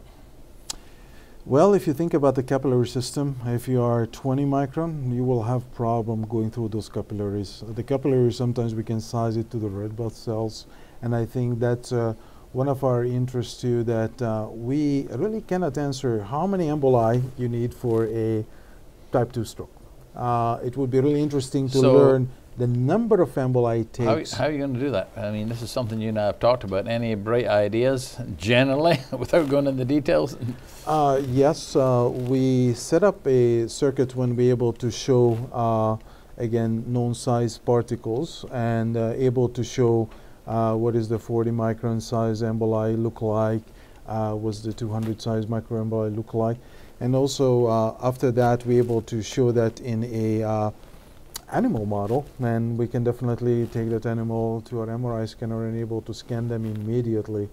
Well, if you think about the capillary system, if you are 20 micron, you will have problem going through those capillaries. The capillaries, sometimes we can size it to the red blood cells, and I think that's uh, one of our interests too, that uh, we really cannot answer how many emboli you need for a type 2 stroke. Uh, it would be really interesting to So- learn the number of emboli it How, takes. how are you going to do that? I mean, this is something you and I have talked about. Any bright ideas, generally, without going into the details? Uh, yes, uh, we set up a circuit when we're able to show, uh, again, known size particles and uh, able to show uh, what is the 40 micron size emboli look like, uh, what's the 200 size microemboli look like. And also, uh, after that, we're able to show that in a uh, animal model, and we can definitely take that animal to our MRI scanner and able to scan them immediately.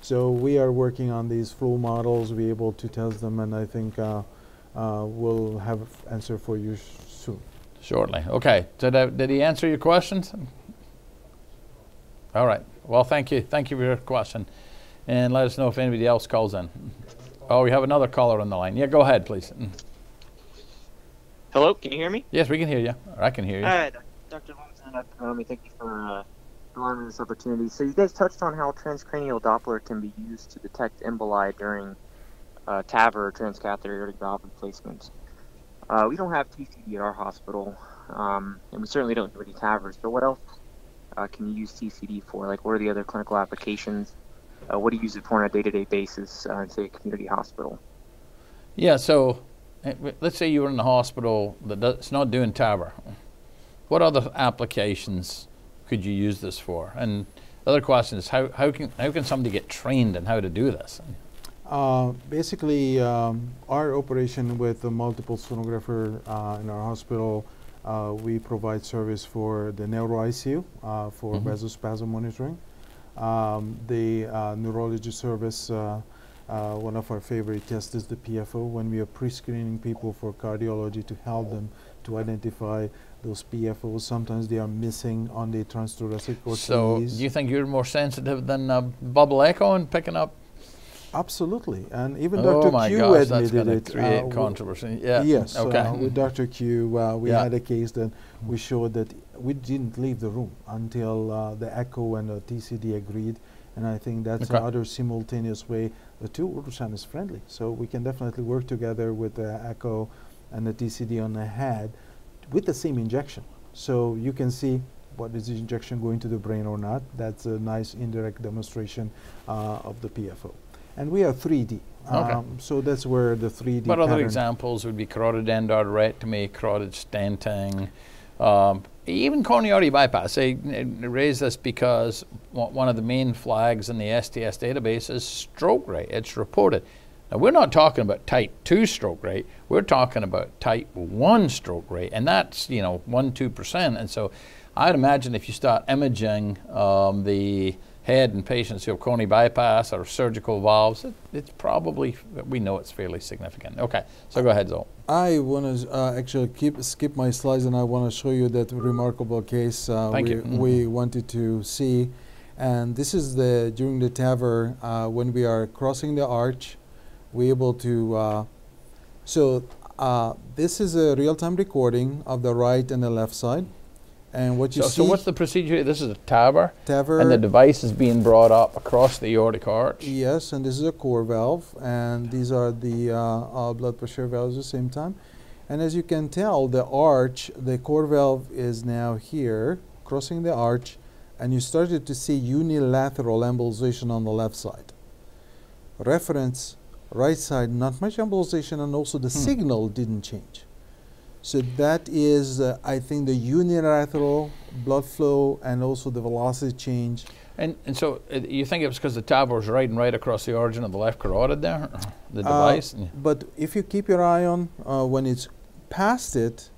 So we are working on these flow models, be able to test them, and I think uh, uh, we'll have answer for you soon. Shortly. Okay. Did, I, did he answer your questions? All right. Well, thank you. Thank you for your question. And let us know if anybody else calls in. Oh, we have another caller on the line. Yeah, go ahead, please. Hello, can you hear me? Yes, we can hear you. Or I can hear you. Hi, Dr. Lumsden, Dr. Garami, thank you for uh, allowing me this opportunity. So you guys touched on how transcranial Doppler can be used to detect emboli during uh, TAVR or transcatheter aortic valve replacement. Uh, we don't have TCD at our hospital, um, and we certainly don't do any TAVRs, but what else uh, can you use TCD for? Like, what are the other clinical applications? Uh, what do you use it for on a day-to-day basis uh, in, say, a community hospital? Yeah, so let's say you were in the hospital that does, it's not doing TAVR. What other applications could you use this for? And the other question is how, how, can, how can somebody get trained in how to do this? Uh, basically, um, our operation with the multiple sonographer uh, in our hospital, uh, we provide service for the neuro ICU uh, for Mhm. vasospasm monitoring. Um, the uh, neurology service, uh, uh, one of our favorite tests is the PFO when we are pre-screening people for cardiology to help them to identify those PFOs. Sometimes they are missing on the transthoracic So, OTs. do you think you're more sensitive than uh, bubble echo in picking up Absolutely, and even oh Dr. my Q gosh, that's admitted going it. create uh, controversy. Yeah. Yes, Okay. uh, with Dr. Q, uh, we Yeah. had a case that we showed that we didn't leave the room until uh, the echo and the TCD agreed, and I think that's Okay. another simultaneous way. The two ultrasound is friendly, so we can definitely work together with the echo and the TCD on the head with the same injection. So you can see what is the injection going to the brain or not. That's a nice indirect demonstration uh, of the PFO. And we are 3D. Okay. Um, so that's where the 3D But other examples would be carotid endarterectomy, carotid stenting, um, even coronary bypass. I uh, raise this because one of the main flags in the STS database is stroke rate. It's reported. Now, we're not talking about type 2 stroke rate, we're talking about type 1 stroke rate, and that's, you know, 1 2%. And so I'd imagine if you start imaging um, the head in patients who have coronary bypass or surgical valves, it, it's probably, we know it's fairly significant. Okay, so go ahead, Zol. I want to uh, actually keep skip my slides, and I want to show you that remarkable case uh, Thank we, you. Mhm. we wanted to see. And this is the during the TAVR uh, when we are crossing the arch, we able to. Uh, so uh, this is a real-time recording of the right and the left side, and what you So, see. so what's the procedure? This is a TAVR, TAVR? and the device is being brought up across the aortic arch. Yes, and this is a CoreValve, and these are the uh, uh, blood pressure valves at the same time. And as you can tell, the arch, the CoreValve is now here, crossing the arch, and you started to see unilateral embolization on the left side. Reference, right side, not much embolization, and also the Hmm. signal didn't change. So that is, uh, I think, the unilateral blood flow and also the velocity change. And, and so uh, you think it was because the TAVR was riding right across the origin of the left carotid there, the Uh, device? Yeah. But if you keep your eye on uh, when it's past it,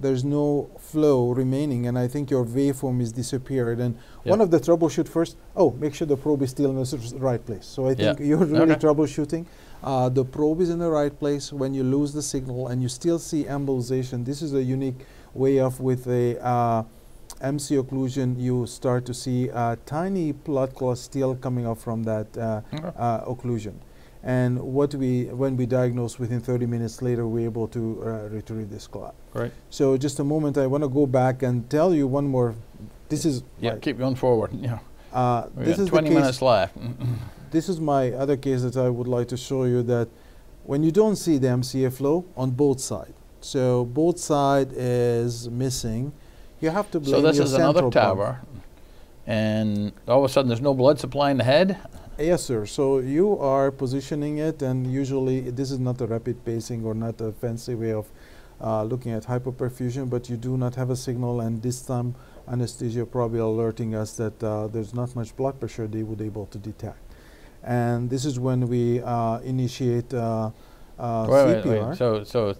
there's no flow remaining, and I think your waveform is disappeared. And one of the troubleshoot first, oh, make sure the probe is still in the right place. So I think Yeah. you're really Okay. troubleshooting. Uh, the probe is in the right place when you lose the signal, and you still see embolization. This is a unique way of with a uh, MC occlusion, you start to see a tiny blood clot still coming up from that uh, Okay. uh, occlusion. And what we, when we diagnose within 30 minutes later, we're able to uh, retrieve this clot. Great. So just a moment, I want to go back and tell you one more. This is Yeah, keep going forward. Yeah. uh, We this is 20 the case, minutes left. This is my other case that I would like to show you that when you don't see the MCA flow on both sides, so both side is missing, you have to blame so this is another TAVR, pump. And all of a sudden there's no blood supply in the head. Yes, sir. So you are positioning it, and usually this is not a rapid pacing or not a fancy way of uh, looking at hypoperfusion, but you do not have a signal, and this time anesthesia probably alerting us that uh, there's not much blood pressure they would able to detect. And this is when we uh, initiate uh, uh, wait, wait, CPR. wait. So, so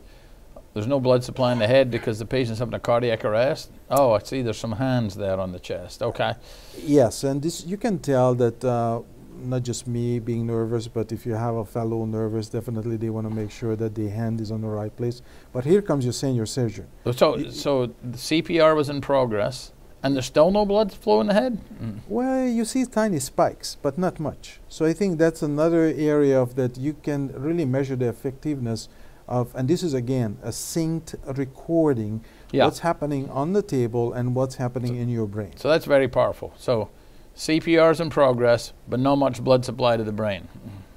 there's no blood supply in the head because the patient's having a cardiac arrest. Oh, I see. There's some hands there on the chest. Okay. Yes, and this you can tell that uh, not just me being nervous, but if you have a fellow nervous, definitely they want to make sure that the hand is on the right place. But here comes your senior surgeon. So, so the CPR was in progress, and there's still no blood flow in the head. Mm. Well, you see tiny spikes, but not much. So I think that's another area of that you can really measure the effectiveness of, and this is again a synced recording. Yeah. What's happening on the table and what's happening in your brain. So that's very powerful. So CPR is in progress, but no much blood supply to the brain.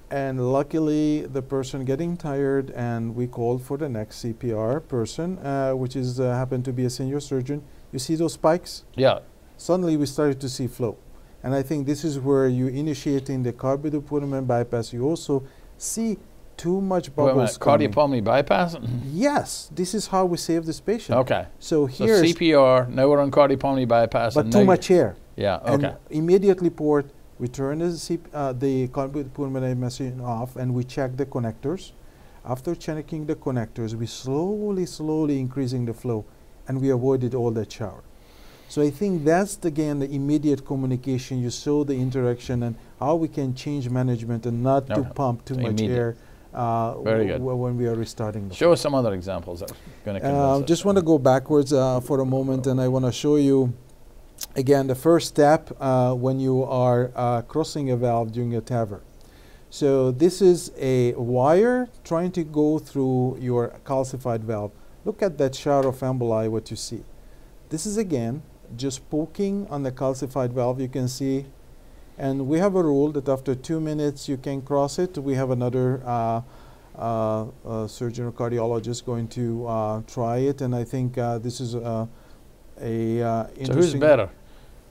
And luckily, the person getting tired, and we called for the next CPR person, uh, which is uh, happened to be a senior surgeon. You see those spikes? Yeah. Suddenly, we started to see flow, and I think this is where you initiating the cardiopulmonary bypass. You also see too much Wait minute, bubbles. cardiopulmonary bypass. Yes, this is how we save this patient. Okay. So here. So CPR. Now we're on cardiopulmonary bypass. but and too much air. Yeah. okay. And immediately port, we turn the, CP, uh, the pulmonary machine off and we check the connectors. After checking the connectors, we slowly, slowly increasing the flow and we avoided all that shower. So I think that's again the immediate communication. You saw the interaction and how we can change management and not to Okay. pump too much air uh, Very w- good. when we are restarting. The Show us some other examples that going to uh, us. just want to go backwards uh, for a moment, and I want to show you again the first step uh, when you are uh, crossing a valve during a TAVR. So this is a wire trying to go through your calcified valve. Look at that shower of emboli, what you see. This is again just poking on the calcified valve, you can see. And we have a rule that after two minutes you can cross it. We have another uh, uh, uh, surgeon or cardiologist going to uh, try it. And I think uh, this is uh, a So who's better?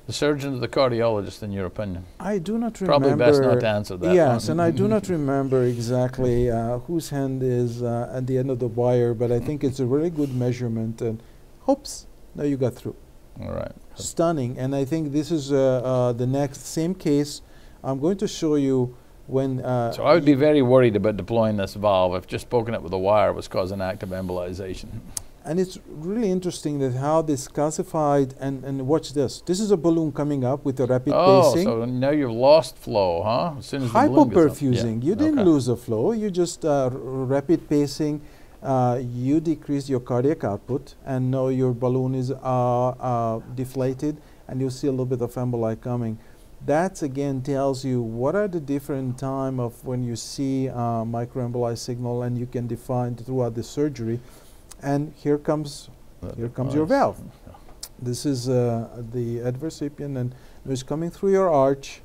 The surgeon or the cardiologist, in your opinion? I do not remember. Probably best not to answer that. Yes, and I do not remember exactly uh, whose hand is uh, at the end of the wire, but I think it's a really good measurement. And hoops, now you got through. All right. Stunning. And I think this is uh, uh, the next same case. I'm going to show you when. Uh, So I would be very worried about deploying this valve if just poking it with a wire was causing active embolization. And it's really interesting that how this classified and, and watch this. This is a balloon coming up with a rapid Oh, pacing. so now you've lost flow, huh? As soon as the balloon goes up. hypoperfusing. Yeah. You didn't Okay. lose the flow. You just uh, rapid pacing. Uh, you decrease your cardiac output, and now your balloon is uh, uh, deflated, and you see a little bit of emboli coming. That again tells you what are the different time of when you see uh, microemboli signal, and you can define throughout the surgery. And here comes here comes your valve. This is uh, the Edwards SAPIEN, and it's coming through your arch.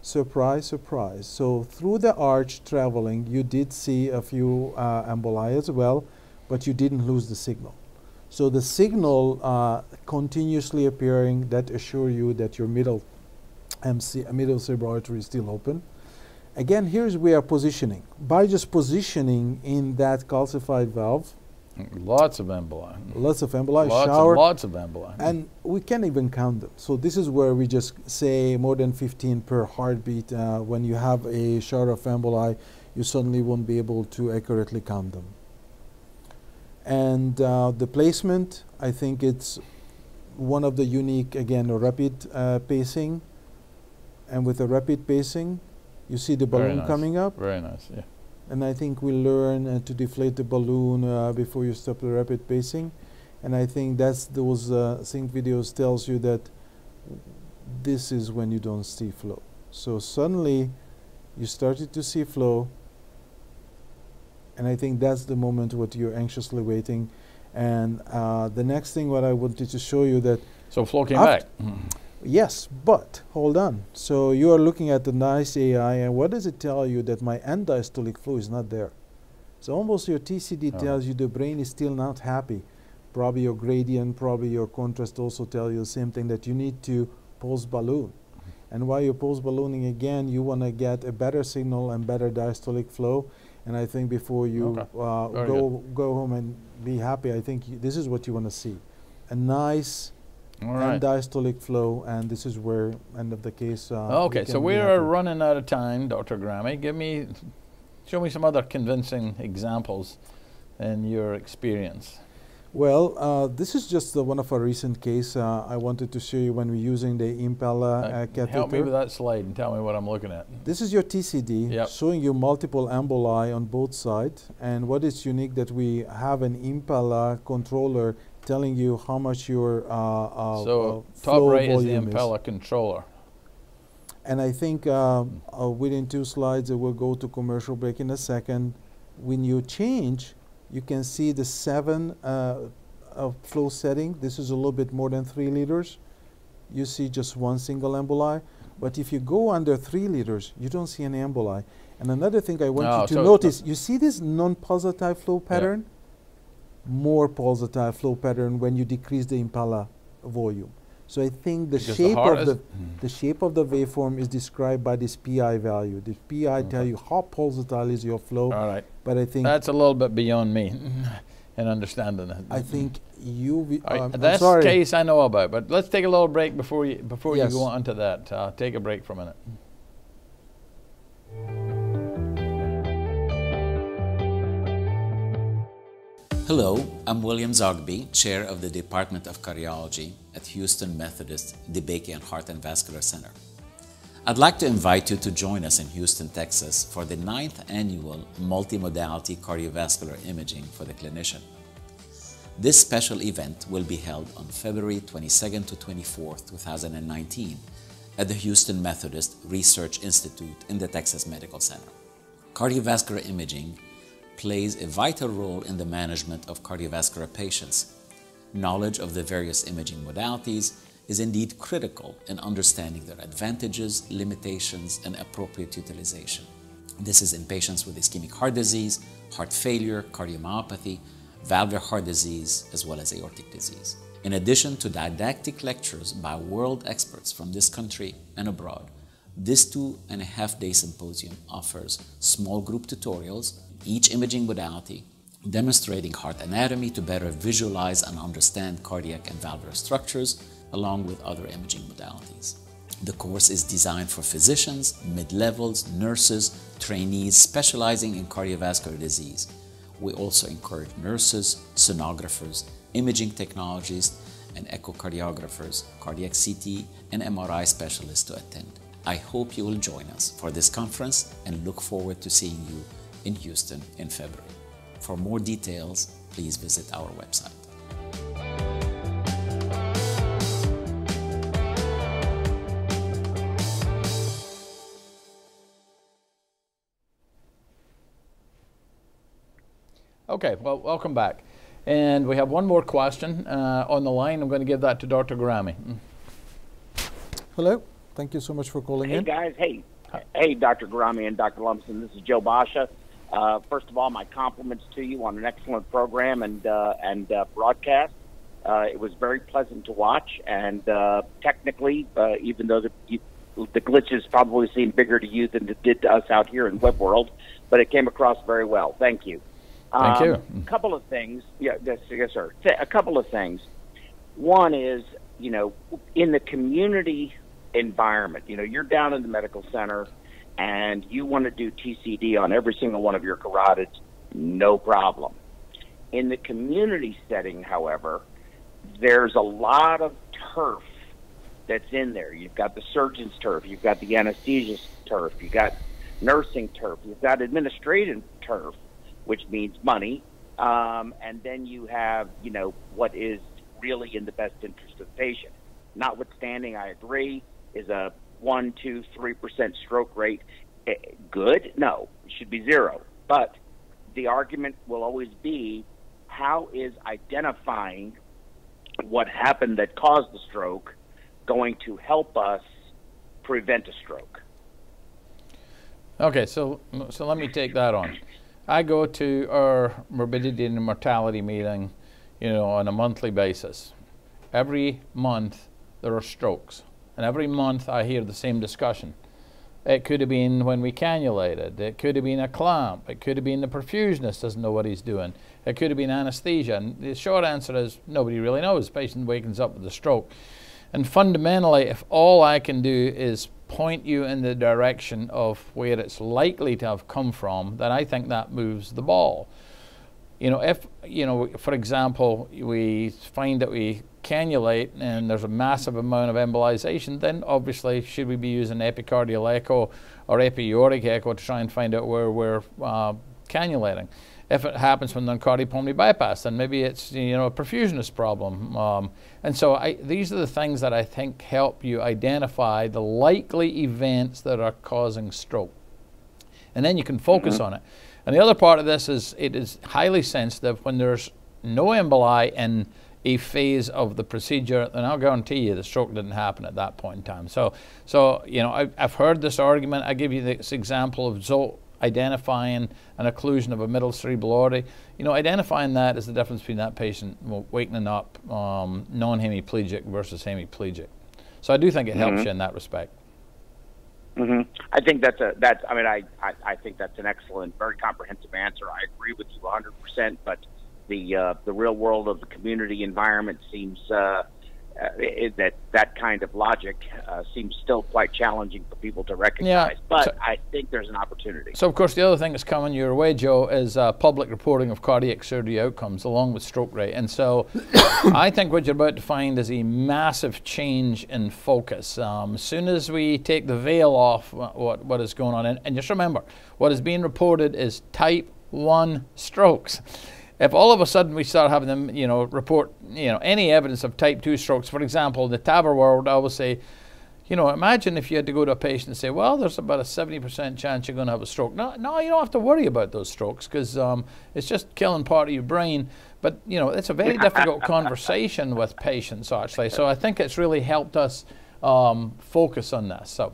Surprise, surprise. So through the arch traveling, you did see a few uh, emboli as well, but you didn't lose the signal. So the signal uh, continuously appearing that assure you that your middle MC, middle cerebral artery is still open. Again, here's where we are positioning. By just positioning in that calcified valve, Lots of emboli. lots of emboli, lots shower, and lots of emboli. and we can't even count them. So this is where we just say more than 15 per heartbeat. Uh, when you have a shower of emboli, you suddenly won't be able to accurately count them. And uh, the placement, I think it's one of the unique, again, a rapid uh, pacing. And with a rapid pacing, you see the balloon nice. coming up. Very nice, yeah. And I think we learn uh, to deflate the balloon uh, before you stop the rapid pacing. And I think that's those uh, sync videos tells you that this is when you don't see flow. So suddenly you started to see flow. And I think that's the moment what you're anxiously waiting. And uh, the next thing what I wanted to show you that So flow came back. Yes, but hold on. So you are looking at the nice AI, and what does it tell you that my end diastolic flow is not there? So almost your TCD Oh. tells you the brain is still not happy. Probably your gradient, probably your contrast also tell you the same thing that you need to pulse balloon. And while you're pulse ballooning again, you want to get a better signal and better diastolic flow. And I think before you Okay. uh, go go home and be happy, I think this is what you want to see, a nice All right. and diastolic flow, and this is where end of the case. Uh, we Okay, so we are happy. running out of time, Dr. Garami. Give me, show me some other convincing examples in your experience. Well, uh, this is just uh, one of our recent case. Uh, I wanted to show you when we're using the Impella uh, Uh, catheter. help me with that slide and tell me what I'm looking at. This is your TCD Yep. showing you multiple emboli on both sides. And what is unique that we have an Impella controller telling you how much your uh, uh, so uh, top flow right is the volume Impella controller. And I think uh, within two slides, it will go to commercial break in a second. When you change, you can see the seven uh, of flow setting. This is a little bit more than three liters. You see just one single emboli. But if you go under three liters, you don't see any emboli. And another thing I want Oh, you to so- notice, you see this non-pulsatile flow pattern? More pulsatile flow pattern when you decrease the impella volume. So I think the Because shape heart of the the shape of the waveform is described by this PI value. The PI tell you how pulsatile is your flow, All right. but I think That's a little bit beyond me in understanding it. I think you. right, um, this sorry. case I know about, but let's take a little break before you before Yes. you go on to that. Uh, take a break for a minute. Hello, I'm William Zoghbi, Chair of the Department of Cardiology at Houston Methodist DeBakey and Heart and Vascular Center. I'd like to invite you to join us in Houston, Texas for the ninth annual multimodality cardiovascular imaging for the clinician. This special event will be held on February 22nd to 24th, 2019 at the Houston Methodist Research Institute in the Texas Medical Center. Cardiovascular imaging plays a vital role in the management of cardiovascular patients. Knowledge of the various imaging modalities is indeed critical in understanding their advantages, limitations, and appropriate utilization. This is in patients with ischemic heart disease, heart failure, cardiomyopathy, valvular heart disease, as well as aortic disease. In addition to didactic lectures by world experts from this country and abroad, this two and a half day symposium offers small group tutorials, each imaging modality, demonstrating heart anatomy to better visualize and understand cardiac and valvular structures, along with other imaging modalities. The course is designed for physicians, mid-levels, nurses, trainees specializing in cardiovascular disease. We also encourage nurses, sonographers, imaging technologists, and echocardiographers, cardiac CT, and MRI specialists to attend. I hope you will join us for this conference and look forward to seeing you in Houston in February. For more details, please visit our website. Okay, well, welcome back. And we have one more question uh, on the line. I'm going to give that to Dr. Garami. Hello. Thank you so much for calling hey in. guys, hey, hey, Dr. Garami and Dr. Lumsden. This is Joe Basha. Uh, first of all, my compliments to you on an excellent program and uh, and uh, broadcast. Uh, it was very pleasant to watch, and uh, technically, uh, even though the you, the glitches probably seemed bigger to you than it did to us out here in web world, but it came across very well. Thank you. Thank um, you. A couple of things. Yeah, yes, yes, sir. Th- A couple of things. One is, you know, in the community environment, you know, you're down in the medical center and you want to do TCD on every single one of your carotids, no problem. In the community setting, however, there's a lot of turf that's in there. You've got the surgeon's turf, you've got the anesthesiast turf, you've got nursing turf, you've got administrative turf, which means money, um, and then you have, you know, what is really in the best interest of the patient. Notwithstanding, I agree, is a one, two, three percent stroke rate eh, good? No, it should be zero. But the argument will always be how is identifying what happened that caused the stroke going to help us prevent a stroke? Okay, so so let me take that on. I go to our morbidity and mortality meeting, you know, on a monthly basis. Every month there are strokes, and every month I hear the same discussion. It could have been when we cannulated. It could have been a clamp. It could have been the perfusionist doesn't know what he's doing. It could have been anesthesia. And the short answer is nobody really knows. The patient wakens up with a stroke. And fundamentally, if all I can do is point you in the direction of where it's likely to have come from, then I think that moves the ball. You know, if, you know, for example, we find that we cannulate and there's a massive amount of embolization, then obviously should we be using epicardial echo or epiaortic echo to try and find out where we're uh, cannulating? If it happens from the cardiopulmonary bypass, then maybe it's you know a perfusionist problem. Um, and so I, these are the things that I think help you identify the likely events that are causing stroke, and then you can focus on it. And the other part of this is it is highly sensitive when there's no emboli in a phase of the procedure, then I'll guarantee you the stroke didn't happen at that point in time. So, so you know, I've, I've heard this argument. I give you this example of Zsolt identifying an occlusion of a middle cerebral artery. You know, identifying that is the difference between that patient well, wakening up um, non-hemiplegic versus hemiplegic. So I do think it helps Mhm. you in that respect. hmm I think that's a that's. I mean, I, I I think that's an excellent, very comprehensive answer. I agree with you 100. percent But the uh, the real world of the community environment seems uh, uh, it, that that kind of logic uh, seems still quite challenging for people to recognize. but so- I think there's an opportunity. So, of course, the other thing that's coming your way, Joe, is uh, public reporting of cardiac surgery outcomes along with stroke rate. And so, I think what you're about to find is a massive change in focus. Um, as soon as we take the veil off what, what is going on, and, and just remember, what is being reported is type 1 strokes. If all of a sudden we start having them, you know, report, you know, any evidence of type 2 strokes, for example, in the TAVR world, I will say, you know, imagine if you had to go to a patient and say, well, there's about a 70% chance you're going to have a stroke. No, no, you don't have to worry about those strokes because um, it's just killing part of your brain. But, you know, it's a very difficult conversation with patients, actually. So I think it's really helped us um, focus on this. So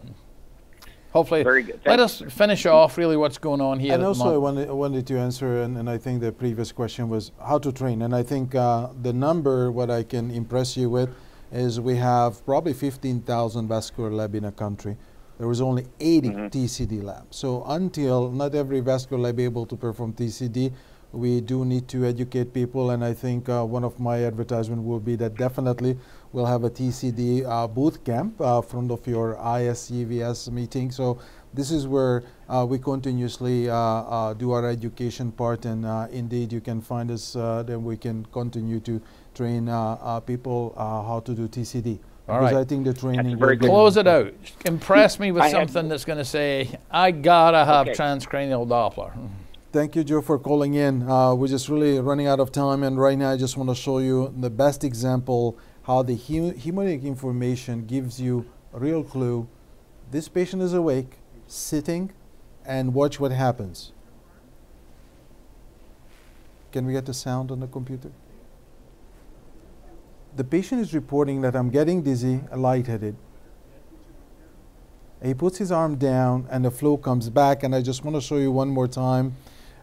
hopefully, Very good. let Thank us finish off really what's going on here. And at the also, I moment. wanted, wanted to answer, and, and I think the previous question was how to train. And I think uh, the number, what I can impress you with, is we have probably 15,000 vascular lab in a country. There was only 80 TCD labs. So until not every vascular lab able to perform TCD, we do need to educate people. And I think uh, one of my advertisement will be that definitely we'll have a TCD uh, boot camp uh, front of your ISEVS meeting. So this is where uh, we continuously uh, uh, do our education part, and uh, indeed you can find us. Uh, then we can continue to train uh, uh, people uh, how to do TCD. All because right. I think the training. very good. Close it out. Impress me with I had- something that's going to say, I gotta have Okay. transcranial Doppler. Thank you, Joe, for calling in. Uh, we're just really running out of time, and right now I just want to show you the best example how the hem- hemodynamic information gives you a real clue. This patient is awake, sitting, and watch what happens. Can we get the sound on the computer? The patient is reporting that I'm getting dizzy, lightheaded. He puts his arm down and the flow comes back. And I just want to show you one more time.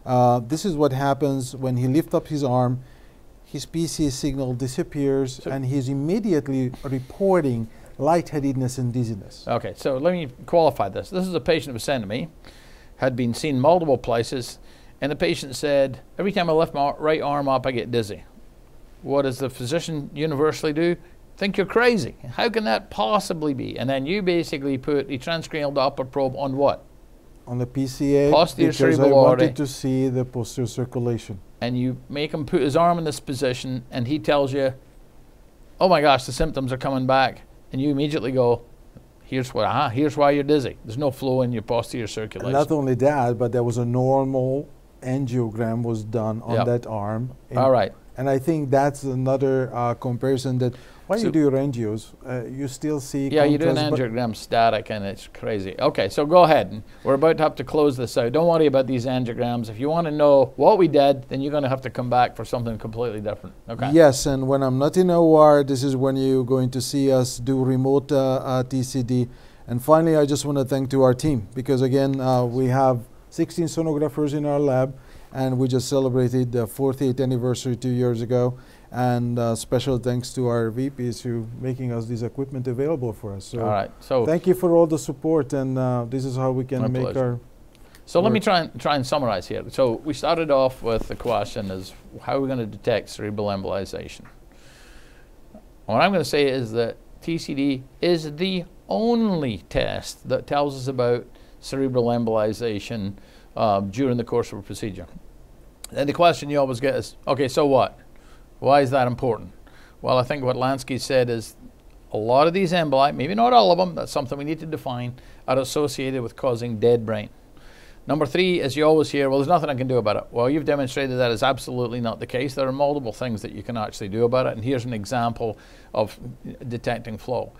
Uh, this is what happens when he lifts up his arm. His PCA signal disappears So- and he's immediately reporting lightheadedness and dizziness. Okay, so let me qualify this. This is a patient was sent to me, had been seen multiple places, and the patient said, Every time I lift my right arm up, I get dizzy. What does the physician universally do? Think you're crazy. How can that possibly be? And then you basically put the transcranial Doppler probe on what? On the PCA, Posterior because I cerebral artery. wanted to see the posterior circulation. and you make him put his arm in this position, and he tells you, "Oh my gosh, the symptoms are coming back," and you immediately go, "Here's what, uh here's why you're dizzy. There's no flow in your posterior And circulation." not only that, but there was a normal angiogram was done on Yep. that arm. And- All right. And I think that's another uh, comparison that when So- you do your angios, uh, you still see Yeah, you do an angiogram static, and it's crazy. Okay, so go ahead. We're about to have to close this out. Don't worry about these angiograms. If you want to know what we did, then you're going to have to come back for something completely different. Okay. Yes, and when I'm not in OR, this is when you're going to see us do remote uh, uh, TCD. And finally, I just want to thank to our team because again, uh, we have 16 sonographers in our lab, and we just celebrated the 40th anniversary two years ago. And uh, special thanks to our VPs who making us this equipment available for us. So All right. So thank you for all the support, and uh, this is how we can make pleasure. our So let me try and try and summarize here. So we started off with the question is how are we going to detect cerebral embolization? What I'm going to say is that TCD is the only test that tells us about cerebral embolization uh, during the course of a procedure. And the question you always get is, okay, so what? Why is that important? Well, I think what Lansky said is a lot of these emboli, maybe not all of them, that's something we need to define, are associated with causing dead brain. Number three, as you always hear, well, there's nothing I can do about it. Well, you've demonstrated that is absolutely not the case. There are multiple things that you can actually do about it, and here's an example of detecting flow.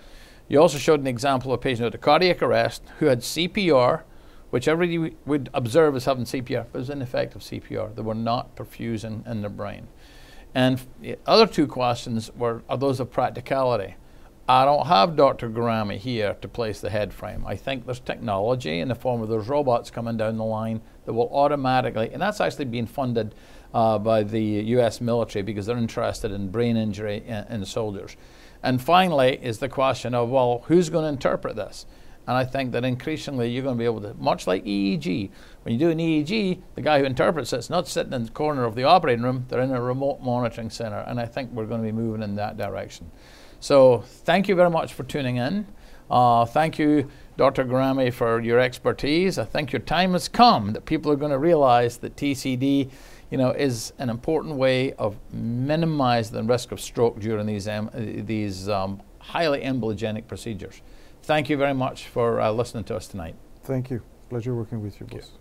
You also showed an example of a patient with a cardiac arrest who had CPR, which everybody would observe as having CPR, but it was ineffective CPR. They were not perfusing in their brain. And the other two questions were are those of practicality. I don't have Dr. Garami here to place the head frame. I think there's technology in the form of those robots coming down the line that will automatically, and that's actually being funded uh, by the U.S. military because they're interested in brain injury in, in soldiers. And finally, is the question of, well, who's going to interpret this? And I think that increasingly you're going to be able to, much like EEG, when you do an EEG, the guy who interprets it's not sitting in the corner of the operating room, they're in a remote monitoring center. And I think we're going to be moving in that direction. So thank you very much for tuning in. Uh, thank you, Dr. Garami, for your expertise. I think your time has come that people are going to realize that TCD, you know, is an important way of minimizing the risk of stroke during these, uh, these um, highly embologenic procedures. Thank you very much for uh, listening to us tonight. Thank you. Pleasure working with you, boss.